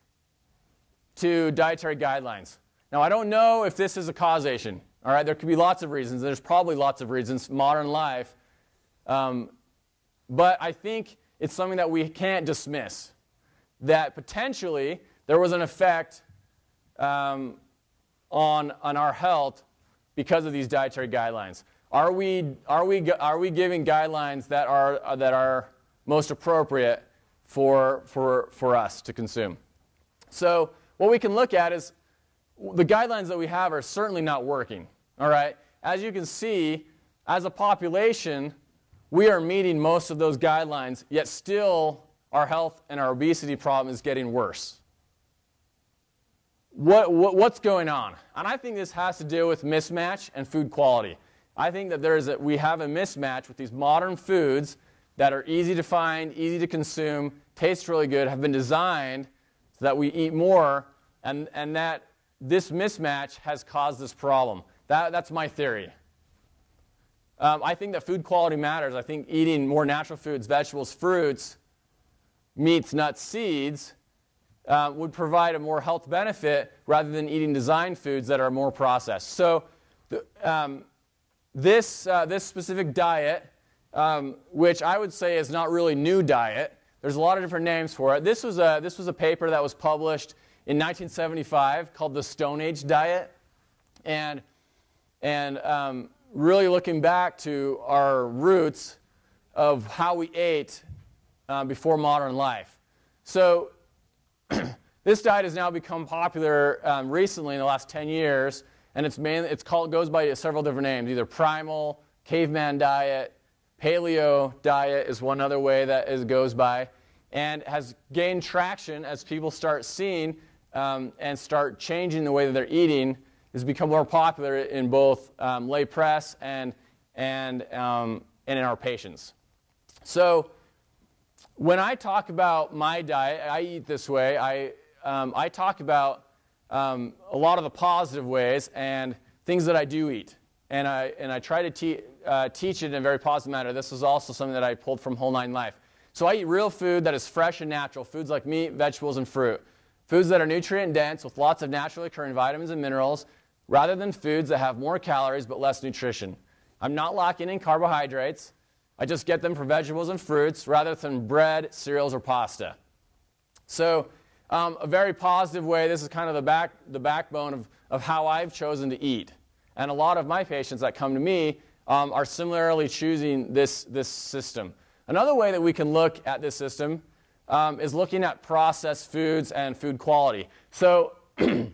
to dietary guidelines. Now, I don't know if this is a causation. All right, there could be lots of reasons. There's probably lots of reasons, modern life. Um, but I think it's something that we can't dismiss that potentially there was an effect um, on, on our health because of these dietary guidelines. Are we, are we, are we giving guidelines that are, that are most appropriate for, for, for us to consume? So, what we can look at is the guidelines that we have are certainly not working. All right? As you can see, as a population, we are meeting most of those guidelines, yet still our health and our obesity problem is getting worse. What, what, what's going on? And I think this has to do with mismatch and food quality. I think that there's a, we have a mismatch with these modern foods that are easy to find, easy to consume, taste really good, have been designed so that we eat more, and, and that this mismatch has caused this problem. That, that's my theory. Um, I think that food quality matters. I think eating more natural foods, vegetables, fruits, meats, nuts, seeds uh, would provide a more health benefit rather than eating designed foods that are more processed. So, the, um, this, uh, this specific diet, um, which I would say is not really new diet, there's a lot of different names for it. This was a, this was a paper that was published in 1975 called the Stone Age Diet. And, and um, really looking back to our roots of how we ate uh, before modern life. So this diet has now become popular um, recently in the last 10 years, and it's mainly it's called goes by several different names, either primal, caveman diet, paleo diet is one other way that it goes by, and has gained traction as people start seeing um, and start changing the way that they're eating. Has become more popular in both um, lay press and and um, and in our patients. So when I talk about my diet, I eat this way. I, um, I talk about um, a lot of the positive ways, and things that I do eat. And I, and I try to te- uh, teach it in a very positive manner. This is also something that I pulled from Whole Nine Life. So I eat real food that is fresh and natural, foods like meat, vegetables, and fruit. Foods that are nutrient dense with lots of naturally occurring vitamins and minerals, rather than foods that have more calories but less nutrition. I'm not locking in carbohydrates. I just get them from vegetables and fruits rather than bread, cereals, or pasta. So, um, a very positive way, this is kind of the, back, the backbone of, of how I've chosen to eat. And a lot of my patients that come to me um, are similarly choosing this, this system. Another way that we can look at this system um, is looking at processed foods and food quality. So,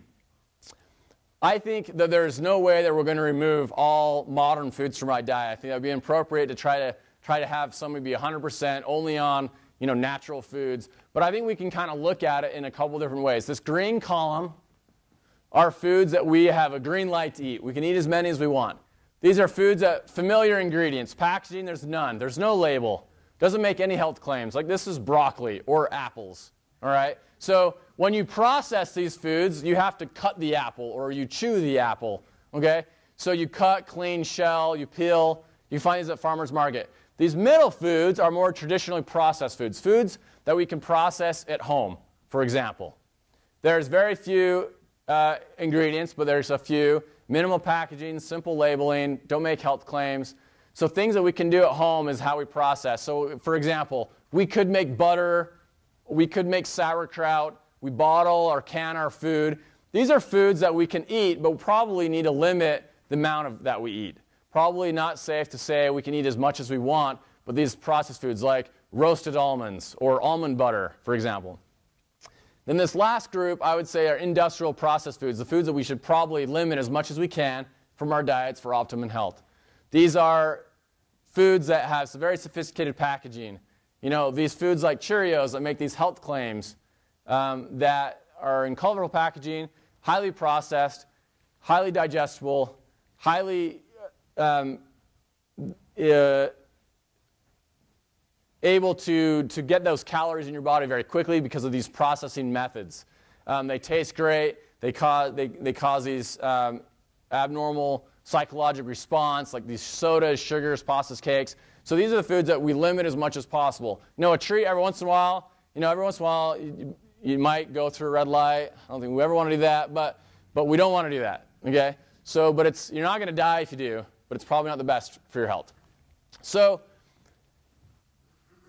I think that there's no way that we're going to remove all modern foods from my diet. I think that would be inappropriate to try to try to have somebody be 100% only on you know natural foods. But I think we can kind of look at it in a couple different ways. This green column are foods that we have a green light to eat. We can eat as many as we want. These are foods that familiar ingredients. Packaging, there's none. There's no label. Doesn't make any health claims. Like this is broccoli or apples. All right? So when you process these foods, you have to cut the apple or you chew the apple. Okay? So you cut, clean, shell, you peel. You find these at farmers market. These middle foods are more traditionally processed foods, foods that we can process at home, for example. There's very few uh, ingredients, but there's a few. Minimal packaging, simple labeling, don't make health claims. So things that we can do at home is how we process. So for example, we could make butter, we could make sauerkraut, we bottle or can our food. These are foods that we can eat, but probably need to limit the amount of that we eat. Probably not safe to say we can eat as much as we want, but these processed foods like roasted almonds or almond butter, for example. Then this last group, I would say, are industrial processed foods, the foods that we should probably limit as much as we can from our diets for optimum health. These are foods that have very sophisticated packaging. You know, these foods like Cheerios that make these health claims um, that are in colorful packaging, highly processed, highly digestible, highly um, uh, able to, to get those calories in your body very quickly because of these processing methods. Um, they taste great. They cause, they, they cause these um, abnormal psychological response, like these sodas, sugars, pastas, cakes. So these are the foods that we limit as much as possible. You know, a treat every once in a while, you know, every once in a while, you, you might go through a red light. I don't think we ever want to do that, but, but we don't want to do that, okay? So, but it's, you're not going to die if you do, but it's probably not the best for your health. So,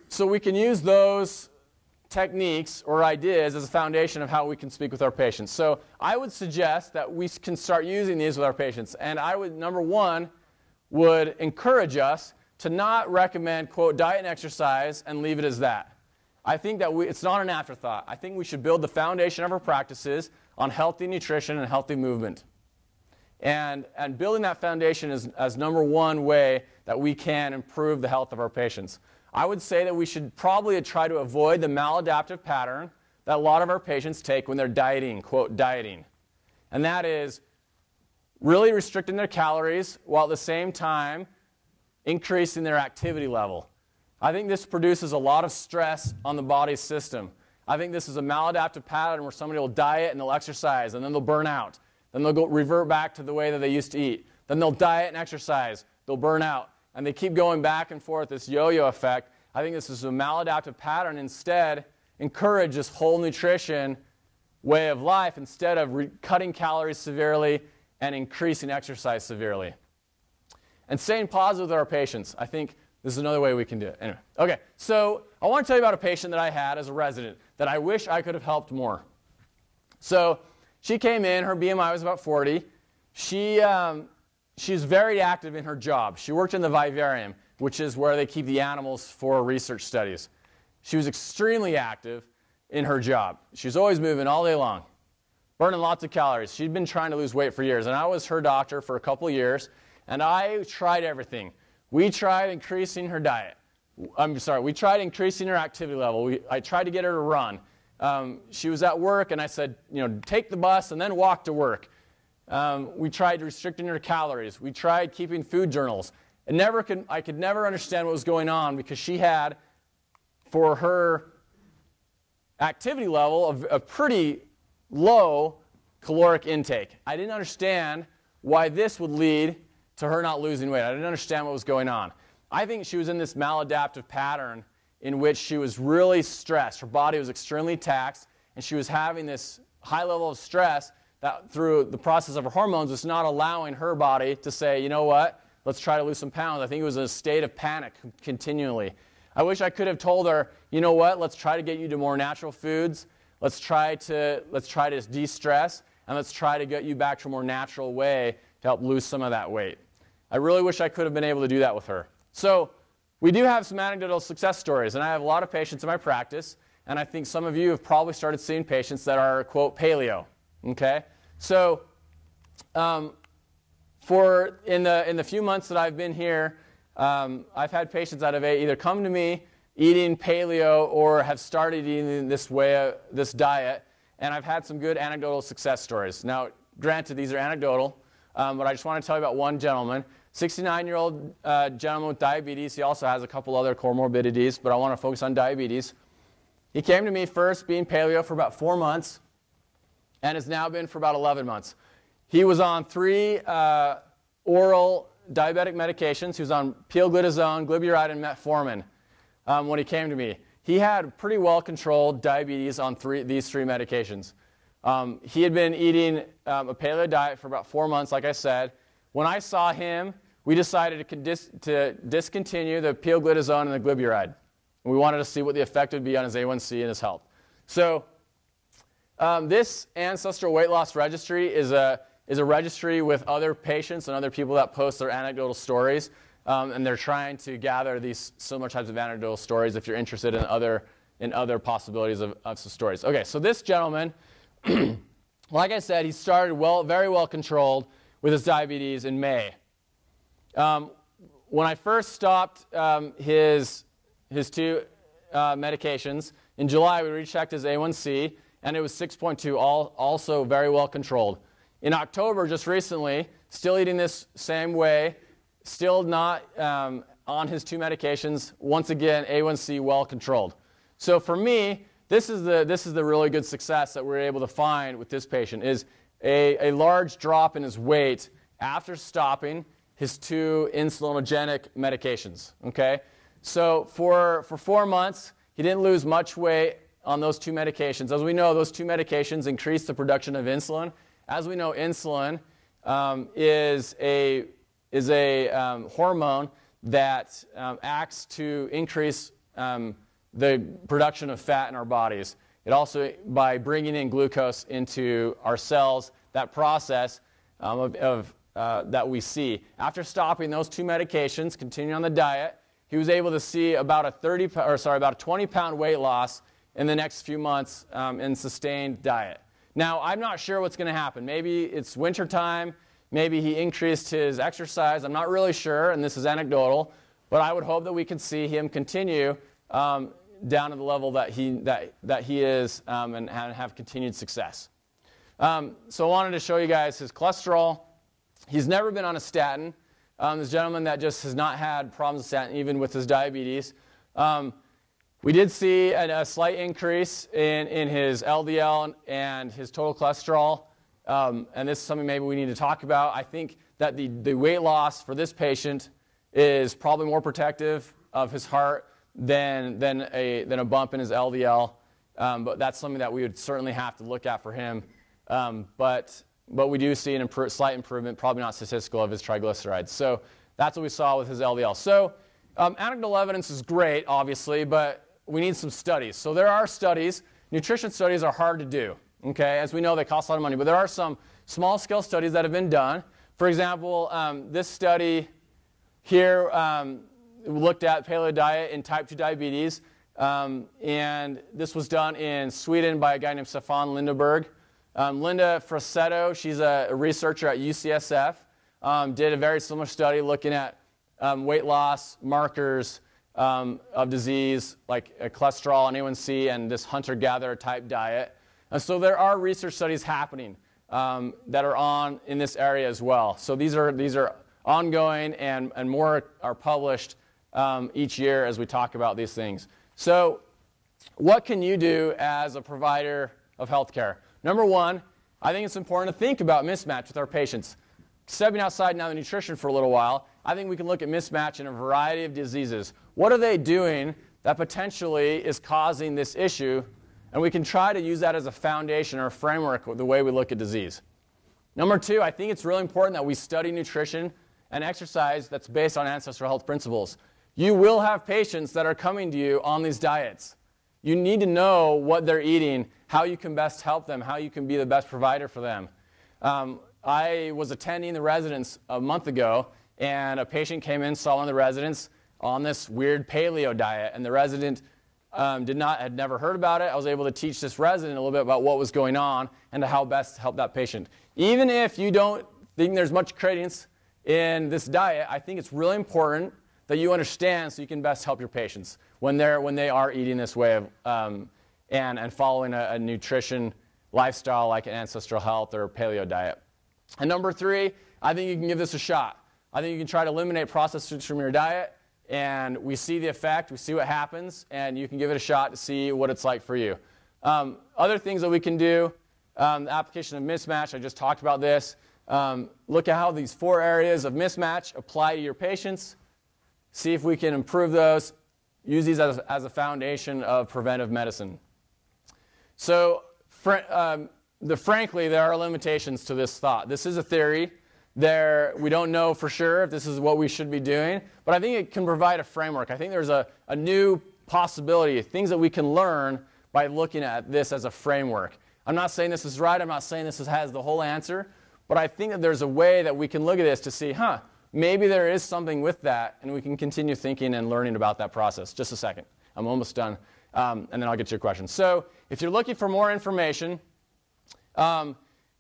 so we can use those techniques or ideas as a foundation of how we can speak with our patients. So I would suggest that we can start using these with our patients. And I would, number one, would encourage us to not recommend, quote, diet and exercise and leave it as that. I think that we, it's not an afterthought. I think we should build the foundation of our practices on healthy nutrition and healthy movement. And, and building that foundation is as number one way that we can improve the health of our patients. I would say that we should probably try to avoid the maladaptive pattern that a lot of our patients take when they're dieting, quote, dieting. And that is really restricting their calories while at the same time increasing their activity level. I think this produces a lot of stress on the body's system. I think this is a maladaptive pattern where somebody will diet and they'll exercise and then they'll burn out. Then they'll go revert back to the way that they used to eat. Then they'll diet and exercise. They'll burn out and they keep going back and forth, this yo yo effect. I think this is a maladaptive pattern. Instead, encourage this whole nutrition way of life instead of re- cutting calories severely and increasing exercise severely. And staying positive with our patients. I think this is another way we can do it. Anyway, okay, so I want to tell you about a patient that I had as a resident that I wish I could have helped more. So she came in, her BMI was about 40. She, um, she's very active in her job. She worked in the vivarium, which is where they keep the animals for research studies. She was extremely active in her job. She was always moving all day long, burning lots of calories. She'd been trying to lose weight for years, and I was her doctor for a couple years, and I tried everything. We tried increasing her diet. I'm sorry, we tried increasing her activity level. We, I tried to get her to run. Um, she was at work, and I said, you know, take the bus and then walk to work. Um, we tried restricting her calories. We tried keeping food journals. And never could, I could never understand what was going on because she had, for her activity level, a, a pretty low caloric intake. I didn't understand why this would lead to her not losing weight. I didn't understand what was going on. I think she was in this maladaptive pattern in which she was really stressed. Her body was extremely taxed, and she was having this high level of stress that through the process of her hormones was not allowing her body to say, you know what, let's try to lose some pounds. I think it was in a state of panic continually. I wish I could have told her, you know what, let's try to get you to more natural foods. Let's try to let's try to de-stress and let's try to get you back to a more natural way to help lose some of that weight. I really wish I could have been able to do that with her. So we do have some anecdotal success stories, and I have a lot of patients in my practice, and I think some of you have probably started seeing patients that are, quote, paleo. Okay? So um, for in the, in the few months that I've been here, um, I've had patients that have either come to me eating paleo or have started eating this way, this diet, and I've had some good anecdotal success stories. Now, granted, these are anecdotal, um, but I just want to tell you about one gentleman. 69 year old uh, gentleman with diabetes. He also has a couple other comorbidities, but I want to focus on diabetes. He came to me first being paleo for about four months and has now been for about 11 months. He was on three uh, oral diabetic medications. He was on pioglitazone, glyburide, and metformin um, when he came to me. He had pretty well controlled diabetes on three, these three medications. Um, he had been eating um, a paleo diet for about four months, like I said. When I saw him, we decided to, dis- to discontinue the pioglitazone and the glyburide. We wanted to see what the effect would be on his A1C and his health. So, um, this ancestral weight loss registry is a, is a registry with other patients and other people that post their anecdotal stories. Um, and they're trying to gather these similar types of anecdotal stories if you're interested in other, in other possibilities of, of some stories. Okay, so this gentleman, like I said, he started well, very well controlled with his diabetes in May. Um, when I first stopped um, his, his two uh, medications, in July we rechecked his A1C, and it was 6.2, all, also very well controlled. In October, just recently, still eating this same way, still not um, on his two medications. Once again, A1C well controlled. So for me, this is the, this is the really good success that we're able to find with this patient is a, a large drop in his weight after stopping his two insulinogenic medications. Okay? So for, for four months, he didn't lose much weight on those two medications. As we know, those two medications increase the production of insulin. As we know, insulin um, is a, is a um, hormone that um, acts to increase um, the production of fat in our bodies. It also, by bringing in glucose into our cells, that process um, of, of uh, that we see. After stopping those two medications, continuing on the diet, he was able to see about a 30, or sorry, about a 20 pound weight loss in the next few months um, in sustained diet. Now, I'm not sure what's going to happen. Maybe it's wintertime. Maybe he increased his exercise. I'm not really sure, and this is anecdotal, but I would hope that we can see him continue um, down to the level that he, that, that he is um, and have continued success. Um, so I wanted to show you guys his cholesterol. He's never been on a statin. Um, this gentleman that just has not had problems with statin, even with his diabetes. Um, we did see a, slight increase in, in his LDL and his total cholesterol. Um, and this is something maybe we need to talk about. I think that the, the weight loss for this patient is probably more protective of his heart than, than, a, than a bump in his LDL. Um, but that's something that we would certainly have to look at for him. Um, but, but we do see a impro- slight improvement, probably not statistical, of his triglycerides. So that's what we saw with his LDL. So um, anecdotal evidence is great, obviously, but we need some studies. So there are studies. Nutrition studies are hard to do. Okay, as we know, they cost a lot of money, but there are some small-scale studies that have been done. For example, um, this study here um, looked at paleo diet in type 2 diabetes, um, and this was done in Sweden by a guy named Stefan Lindeberg. Um, Linda Frassetto, she's a, researcher at UCSF, um, did a very similar study looking at um, weight loss markers of disease like cholesterol and A1C and this hunter-gatherer type diet. And so there are research studies happening um, that are on in this area as well. So these are, these are ongoing and, and more are published um, each year as we talk about these things. So what can you do as a provider of healthcare? Number one, I think it's important to think about mismatch with our patients. stepping outside now the nutrition for a little while, I think we can look at mismatch in a variety of diseases. What are they doing that potentially is causing this issue? And we can try to use that as a foundation or a framework the way we look at disease. Number two, I think it's really important that we study nutrition and exercise that's based on ancestral health principles. You will have patients that are coming to you on these diets. You need to know what they're eating, how you can best help them, how you can be the best provider for them. Um, I was attending the residence a month ago, and a patient came in, saw one of the residents on this weird paleo diet, and the resident um, did not had never heard about it. I was able to teach this resident a little bit about what was going on and how best to help that patient. Even if you don't think there's much credence in this diet, I think it's really important that you understand so you can best help your patients when they're when they are eating this way of um, and and following a, a nutrition lifestyle like an ancestral health or paleo diet. And number three, I think you can give this a shot. I think you can try to eliminate processed foods from your diet, and we see the effect, we see what happens, and you can give it a shot to see what it's like for you. Um, other things that we can do, um, the application of mismatch, I just talked about this. Um, look at how these four areas of mismatch apply to your patients. See if we can improve those. Use these as, as a foundation of preventive medicine. So, fr- um, the, frankly, there are limitations to this thought. This is a theory. There, we don't know for sure if this is what we should be doing, but I think it can provide a framework. I think there's a, a new possibility, things that we can learn by looking at this as a framework. I'm not saying this is right, I'm not saying this is, has the whole answer, but I think that there's a way that we can look at this to see, huh, maybe there is something with that, and we can continue thinking and learning about that process. Just a second. I'm almost done, um, and then I'll get to your questions. So, if you're looking for more information, um,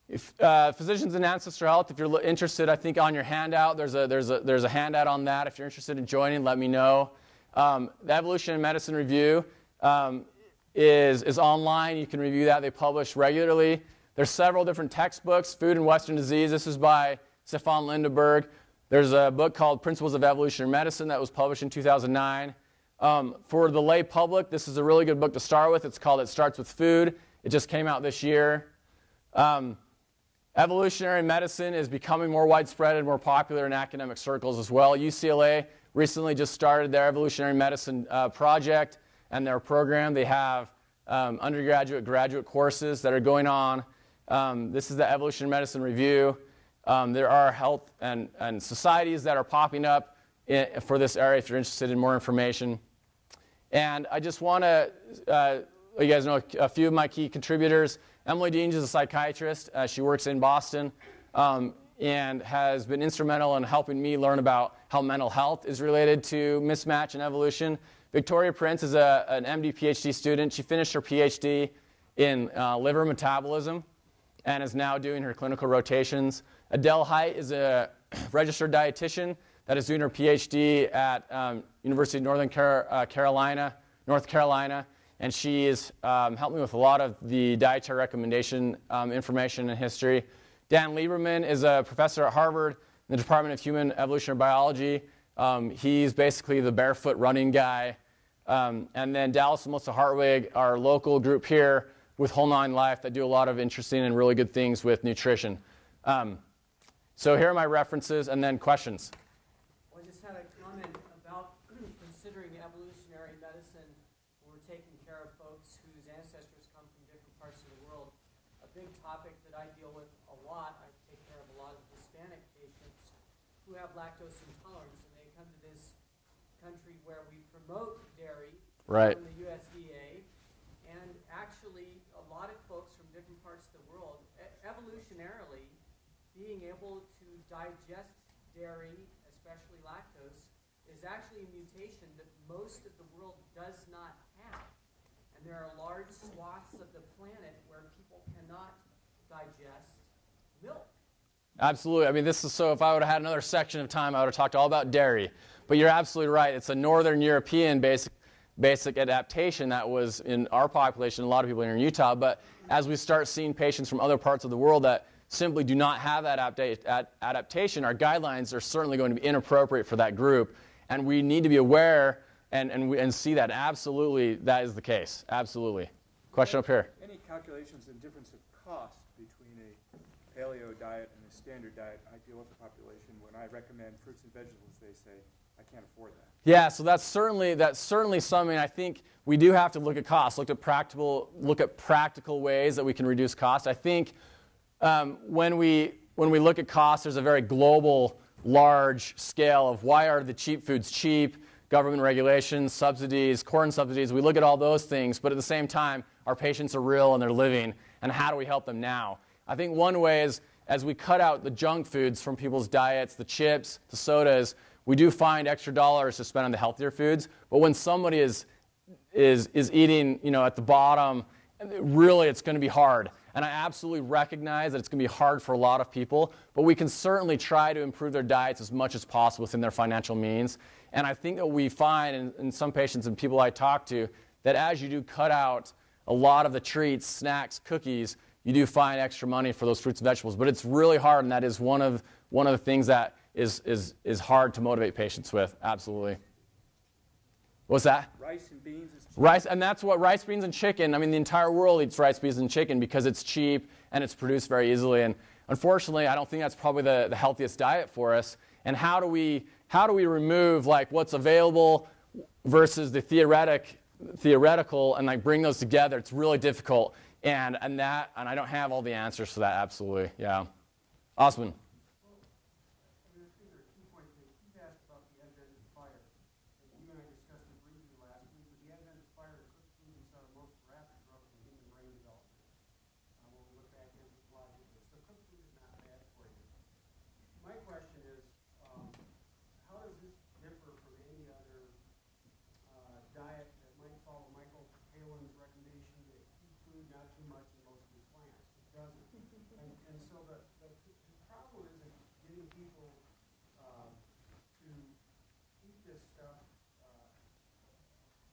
if, uh, physicians in ancestral health, if you're interested, I think on your handout, there's a, there's, a, there's a handout on that. If you're interested in joining, let me know. Um, the Evolution in Medicine Review um, is, is online. You can review that. They publish regularly. There's several different textbooks, Food and Western Disease. This is by Stefan Lindeberg. There's a book called Principles of Evolutionary Medicine that was published in 2009. Um, for the lay public, this is a really good book to start with. It's called It Starts with Food. It just came out this year. Um, evolutionary medicine is becoming more widespread and more popular in academic circles as well. UCLA recently just started their evolutionary medicine uh, project and their program. They have um, undergraduate, graduate courses that are going on. Um, this is the Evolutionary Medicine Review. Um, there are health and, and societies that are popping up in, for this area if you're interested in more information. And I just want to, uh, you guys know a few of my key contributors. Emily Deans is a psychiatrist. Uh, she works in Boston um, and has been instrumental in helping me learn about how mental health is related to mismatch and evolution. Victoria Prince is a, an MD PhD student. She finished her PhD in uh, liver metabolism and is now doing her clinical rotations. Adele Hite is a registered dietitian that is doing her PhD at um, University of Northern Car- uh, Carolina, North Carolina, and she has um, helped me with a lot of the dietary recommendation um, information and history. Dan Lieberman is a professor at Harvard in the Department of Human Evolutionary Biology. Um, he's basically the barefoot running guy. Um, and then Dallas and Melissa Hartwig, our local group here with Whole Nine Life that do a lot of interesting and really good things with nutrition. Um, so here are my references and then questions. Well, I just had a comment about considering evolutionary medicine when we're taking care of folks whose ancestors come from different parts of the world. A big topic that I deal with a lot, I take care of a lot of Hispanic patients who have lactose intolerance, and they come to this country where we promote dairy Right. from the USDA, and actually, a lot of folks from different parts of the world, evolutionarily, being able to digest dairy, especially lactose, is actually a mutation that most of the world does not have. And there are large swaths of the planet where people cannot digest milk. Absolutely. I mean, this is so if I would have had another section of time, I would have talked all about dairy. But you're absolutely right. It's a Northern European basic, basic adaptation that was in our population, a lot of people here in Utah. But as we start seeing patients from other parts of the world that simply do not have that adaptation, our guidelines are certainly going to be inappropriate for that group. And we need to be aware and, and, we, and see that absolutely that is the case. Absolutely. Question up here. Any calculations in difference of cost between a paleo diet and a standard diet, I deal with the population. When I recommend fruits and vegetables, they say, I can't afford that. Yeah, so that's certainly that's certainly something I think we do have to look at costs, look at practical look at practical ways that we can reduce cost. I think um, when we when we look at costs, there's a very global, large scale of why are the cheap foods cheap, government regulations, subsidies, corn subsidies. We look at all those things, but at the same time, our patients are real and they're living, and how do we help them now? I think one way is as we cut out the junk foods from people's diets, the chips, the sodas, we do find extra dollars to spend on the healthier foods. But when somebody is, is, is eating you know, at the bottom, really it's going to be hard. And I absolutely recognize that it's going to be hard for a lot of people, but we can certainly try to improve their diets as much as possible within their financial means. And I think that we find in, in some patients and people I talk to that as you do cut out a lot of the treats, snacks, cookies, you do find extra money for those fruits and vegetables. But it's really hard, and that is one of, one of the things that is, is, is hard to motivate patients with. Absolutely. What's that? Rice and beans is Rice, and that's what rice, beans, and chicken. I mean, the entire world eats rice, beans, and chicken because it's cheap and it's produced very easily. And unfortunately, I don't think that's probably the, the healthiest diet for us. And how do we how do we remove like what's available versus the theoretic theoretical and like bring those together? It's really difficult. And and that and I don't have all the answers for that. Absolutely, yeah. Osman. I mean, I think there are two points there. Keith asked about the advent of fire. And you and I discussed it briefly last week, but the advent of fire and cooked food, we saw the most rapid growth in human brain development. Uh, when we look back anthropologically. So cooked food is not bad for you. My question is, um, how does this differ from any other, uh, diet that might follow Michael Pollan's recommendation to eat food not too much and mostly plants? It doesn't. And, and so the, the, the problem isn't getting people, um, to eat this stuff, uh,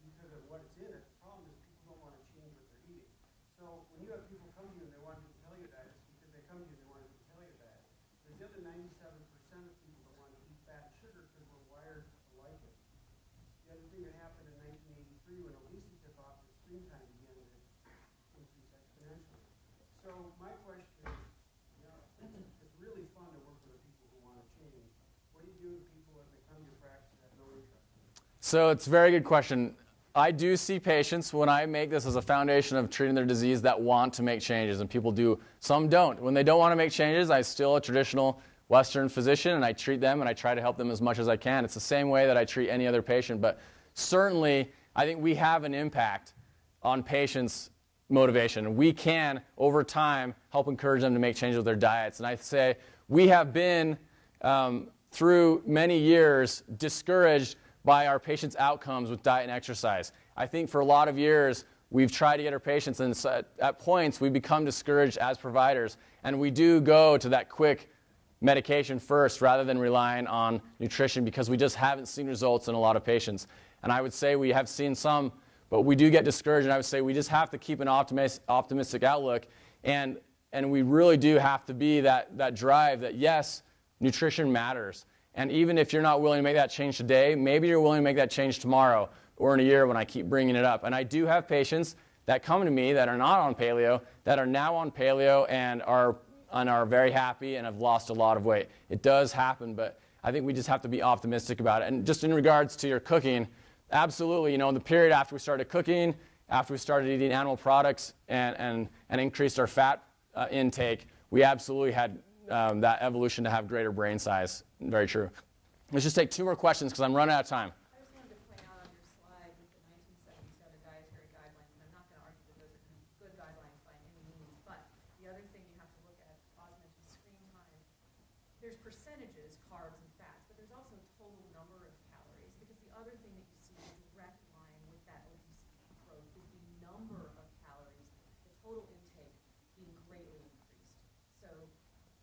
because of what it's in it. The problem is people don't wanna change what they're eating. So when you have people come to you and they want to do paleo diet, it's because they come to you and they want to do paleo diet. There's the other ninety-seven percent of people that want to eat fat and sugar because we're wired to like it. The other thing that happened in nineteen eighty-three when obesity took off, the screen time began to increase exponentially. So my question is, you know, it's really fun to work with the people who want to change. What do you do with people as they come to your practice and have no interest? So it's a very good question. I do see patients when I make this as a foundation of treating their disease that want to make changes, and people do. Some don't. When they don't want to make changes, I'm still a traditional Western physician, and I treat them and I try to help them as much as I can. It's the same way that I treat any other patient, but certainly I think we have an impact on patients' motivation. We can, over time, help encourage them to make changes with their diets. And I say we have been, um, through many years, discouraged by our patients' outcomes with diet and exercise. I think for a lot of years, we've tried to get our patients, and so at, at points, we become discouraged as providers. And we do go to that quick medication first rather than relying on nutrition because we just haven't seen results in a lot of patients. And I would say we have seen some, but we do get discouraged. And I would say we just have to keep an optimis- optimistic outlook. And, and we really do have to be that, that drive that, yes, nutrition matters. And even if you're not willing to make that change today, maybe you're willing to make that change tomorrow or in a year when I keep bringing it up. And I do have patients that come to me that are not on paleo, that are now on paleo and are, and are very happy and have lost a lot of weight. It does happen, but I think we just have to be optimistic about it. And just in regards to your cooking, absolutely, you know, in the period after we started cooking, after we started eating animal products and, and, and increased our fat uh, intake, we absolutely had um, that evolution to have greater brain size. Very true. Let's just take two more questions because I'm running out of time. I just wanted to point out on your slide with the 1977 dietary guidelines, and I'm not going to argue that those are good guidelines by any means, but the other thing you have to look at, Oz mentioned screen time. There's percentages, carbs and fats, but there's also total number of calories, because the other thing that you see in direct line with that obesity growth is the number of calories, the total intake being greatly increased. So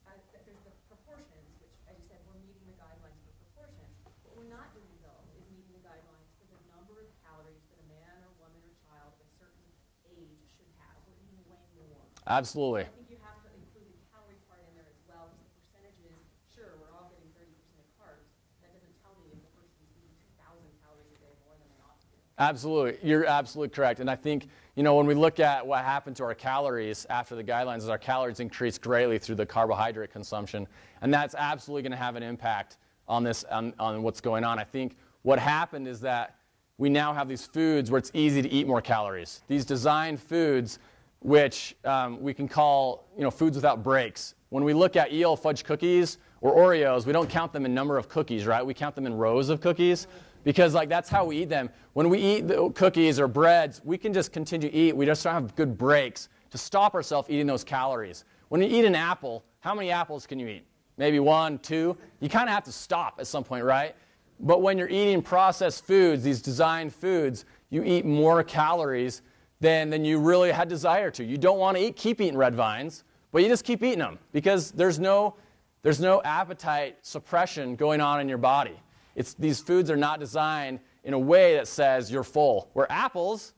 uh, th- there's the proportions, which, as you said, we're meeting the guidelines for proportions. What we're not doing, though, is meeting the guidelines for the number of calories that a man or woman or child of a certain age should have. We're eating way more. Absolutely. I think you have to include the calorie part in there as well, because the percentages, sure, we're all getting thirty percent of carbs. That doesn't tell me if the person's eating two thousand calories a day more than they ought to. Absolutely. You're absolutely correct. And I think, you know, when we look at what happened to our calories after the guidelines, is our calories increased greatly through the carbohydrate consumption, and that's absolutely going to have an impact on this on, on what's going on. I think what happened is that we now have these foods where it's easy to eat more calories. These designed foods, which um, we can call you know, foods without breaks. When we look at EL fudge cookies or Oreos, we don't count them in number of cookies, right? We count them in rows of cookies because like that's how we eat them. When we eat cookies or breads, we can just continue to eat. We just don't have good breaks to stop ourselves eating those calories. When you eat an apple, how many apples can you eat? Maybe one, two. You kind of have to stop at some point, right? But when you're eating processed foods, these designed foods, you eat more calories than, than you really had desire to. You don't want to eat, keep eating red vines, but you just keep eating them because there's no, there's no appetite suppression going on in your body. It's, these foods are not designed in a way that says you're full. Where apples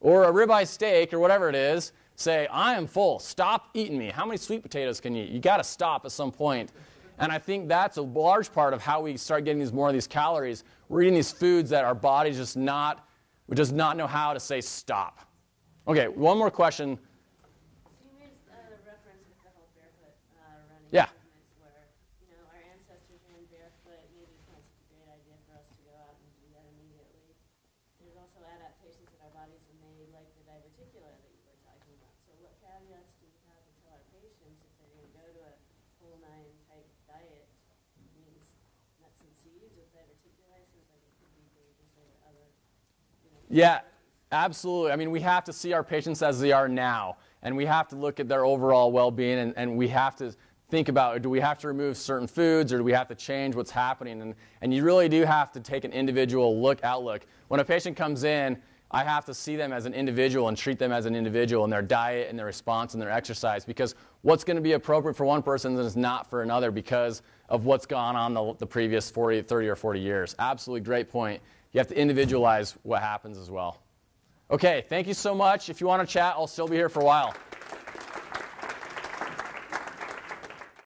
or a ribeye steak or whatever it is say, I am full, stop eating me. How many sweet potatoes can you eat? You got to stop at some point. And I think that's a large part of how we start getting these more of these calories. We're eating these foods that our body's just not, we just not know how to say stop. Okay, one more question. So you made a reference with the whole barefoot uh, running Yeah. where, you know, our ancestors ran barefoot. Maybe it's not such a great idea for us to go out and do that immediately. There's also adaptations that our bodies have made, like the diverticular that you were talking about. So what caveats do we have to tell our patients if they're going to go to a whole nine type diet? Means nuts and seeds with diverticuli seems like it could be dangerous over other, you know. Yeah, absolutely. I mean, we have to see our patients as they are now, and we have to look at their overall well being, and, and we have to think about do we have to remove certain foods or do we have to change what's happening? And, and you really do have to take an individual look outlook. When a patient comes in, I have to see them as an individual and treat them as an individual in their diet and their response and their exercise because what's going to be appropriate for one person is not for another because of what's gone on the, the previous 40, 30 or 40 years. Absolutely great point. You have to individualize what happens as well. Okay, thank you so much. If you want to chat, I'll still be here for a while.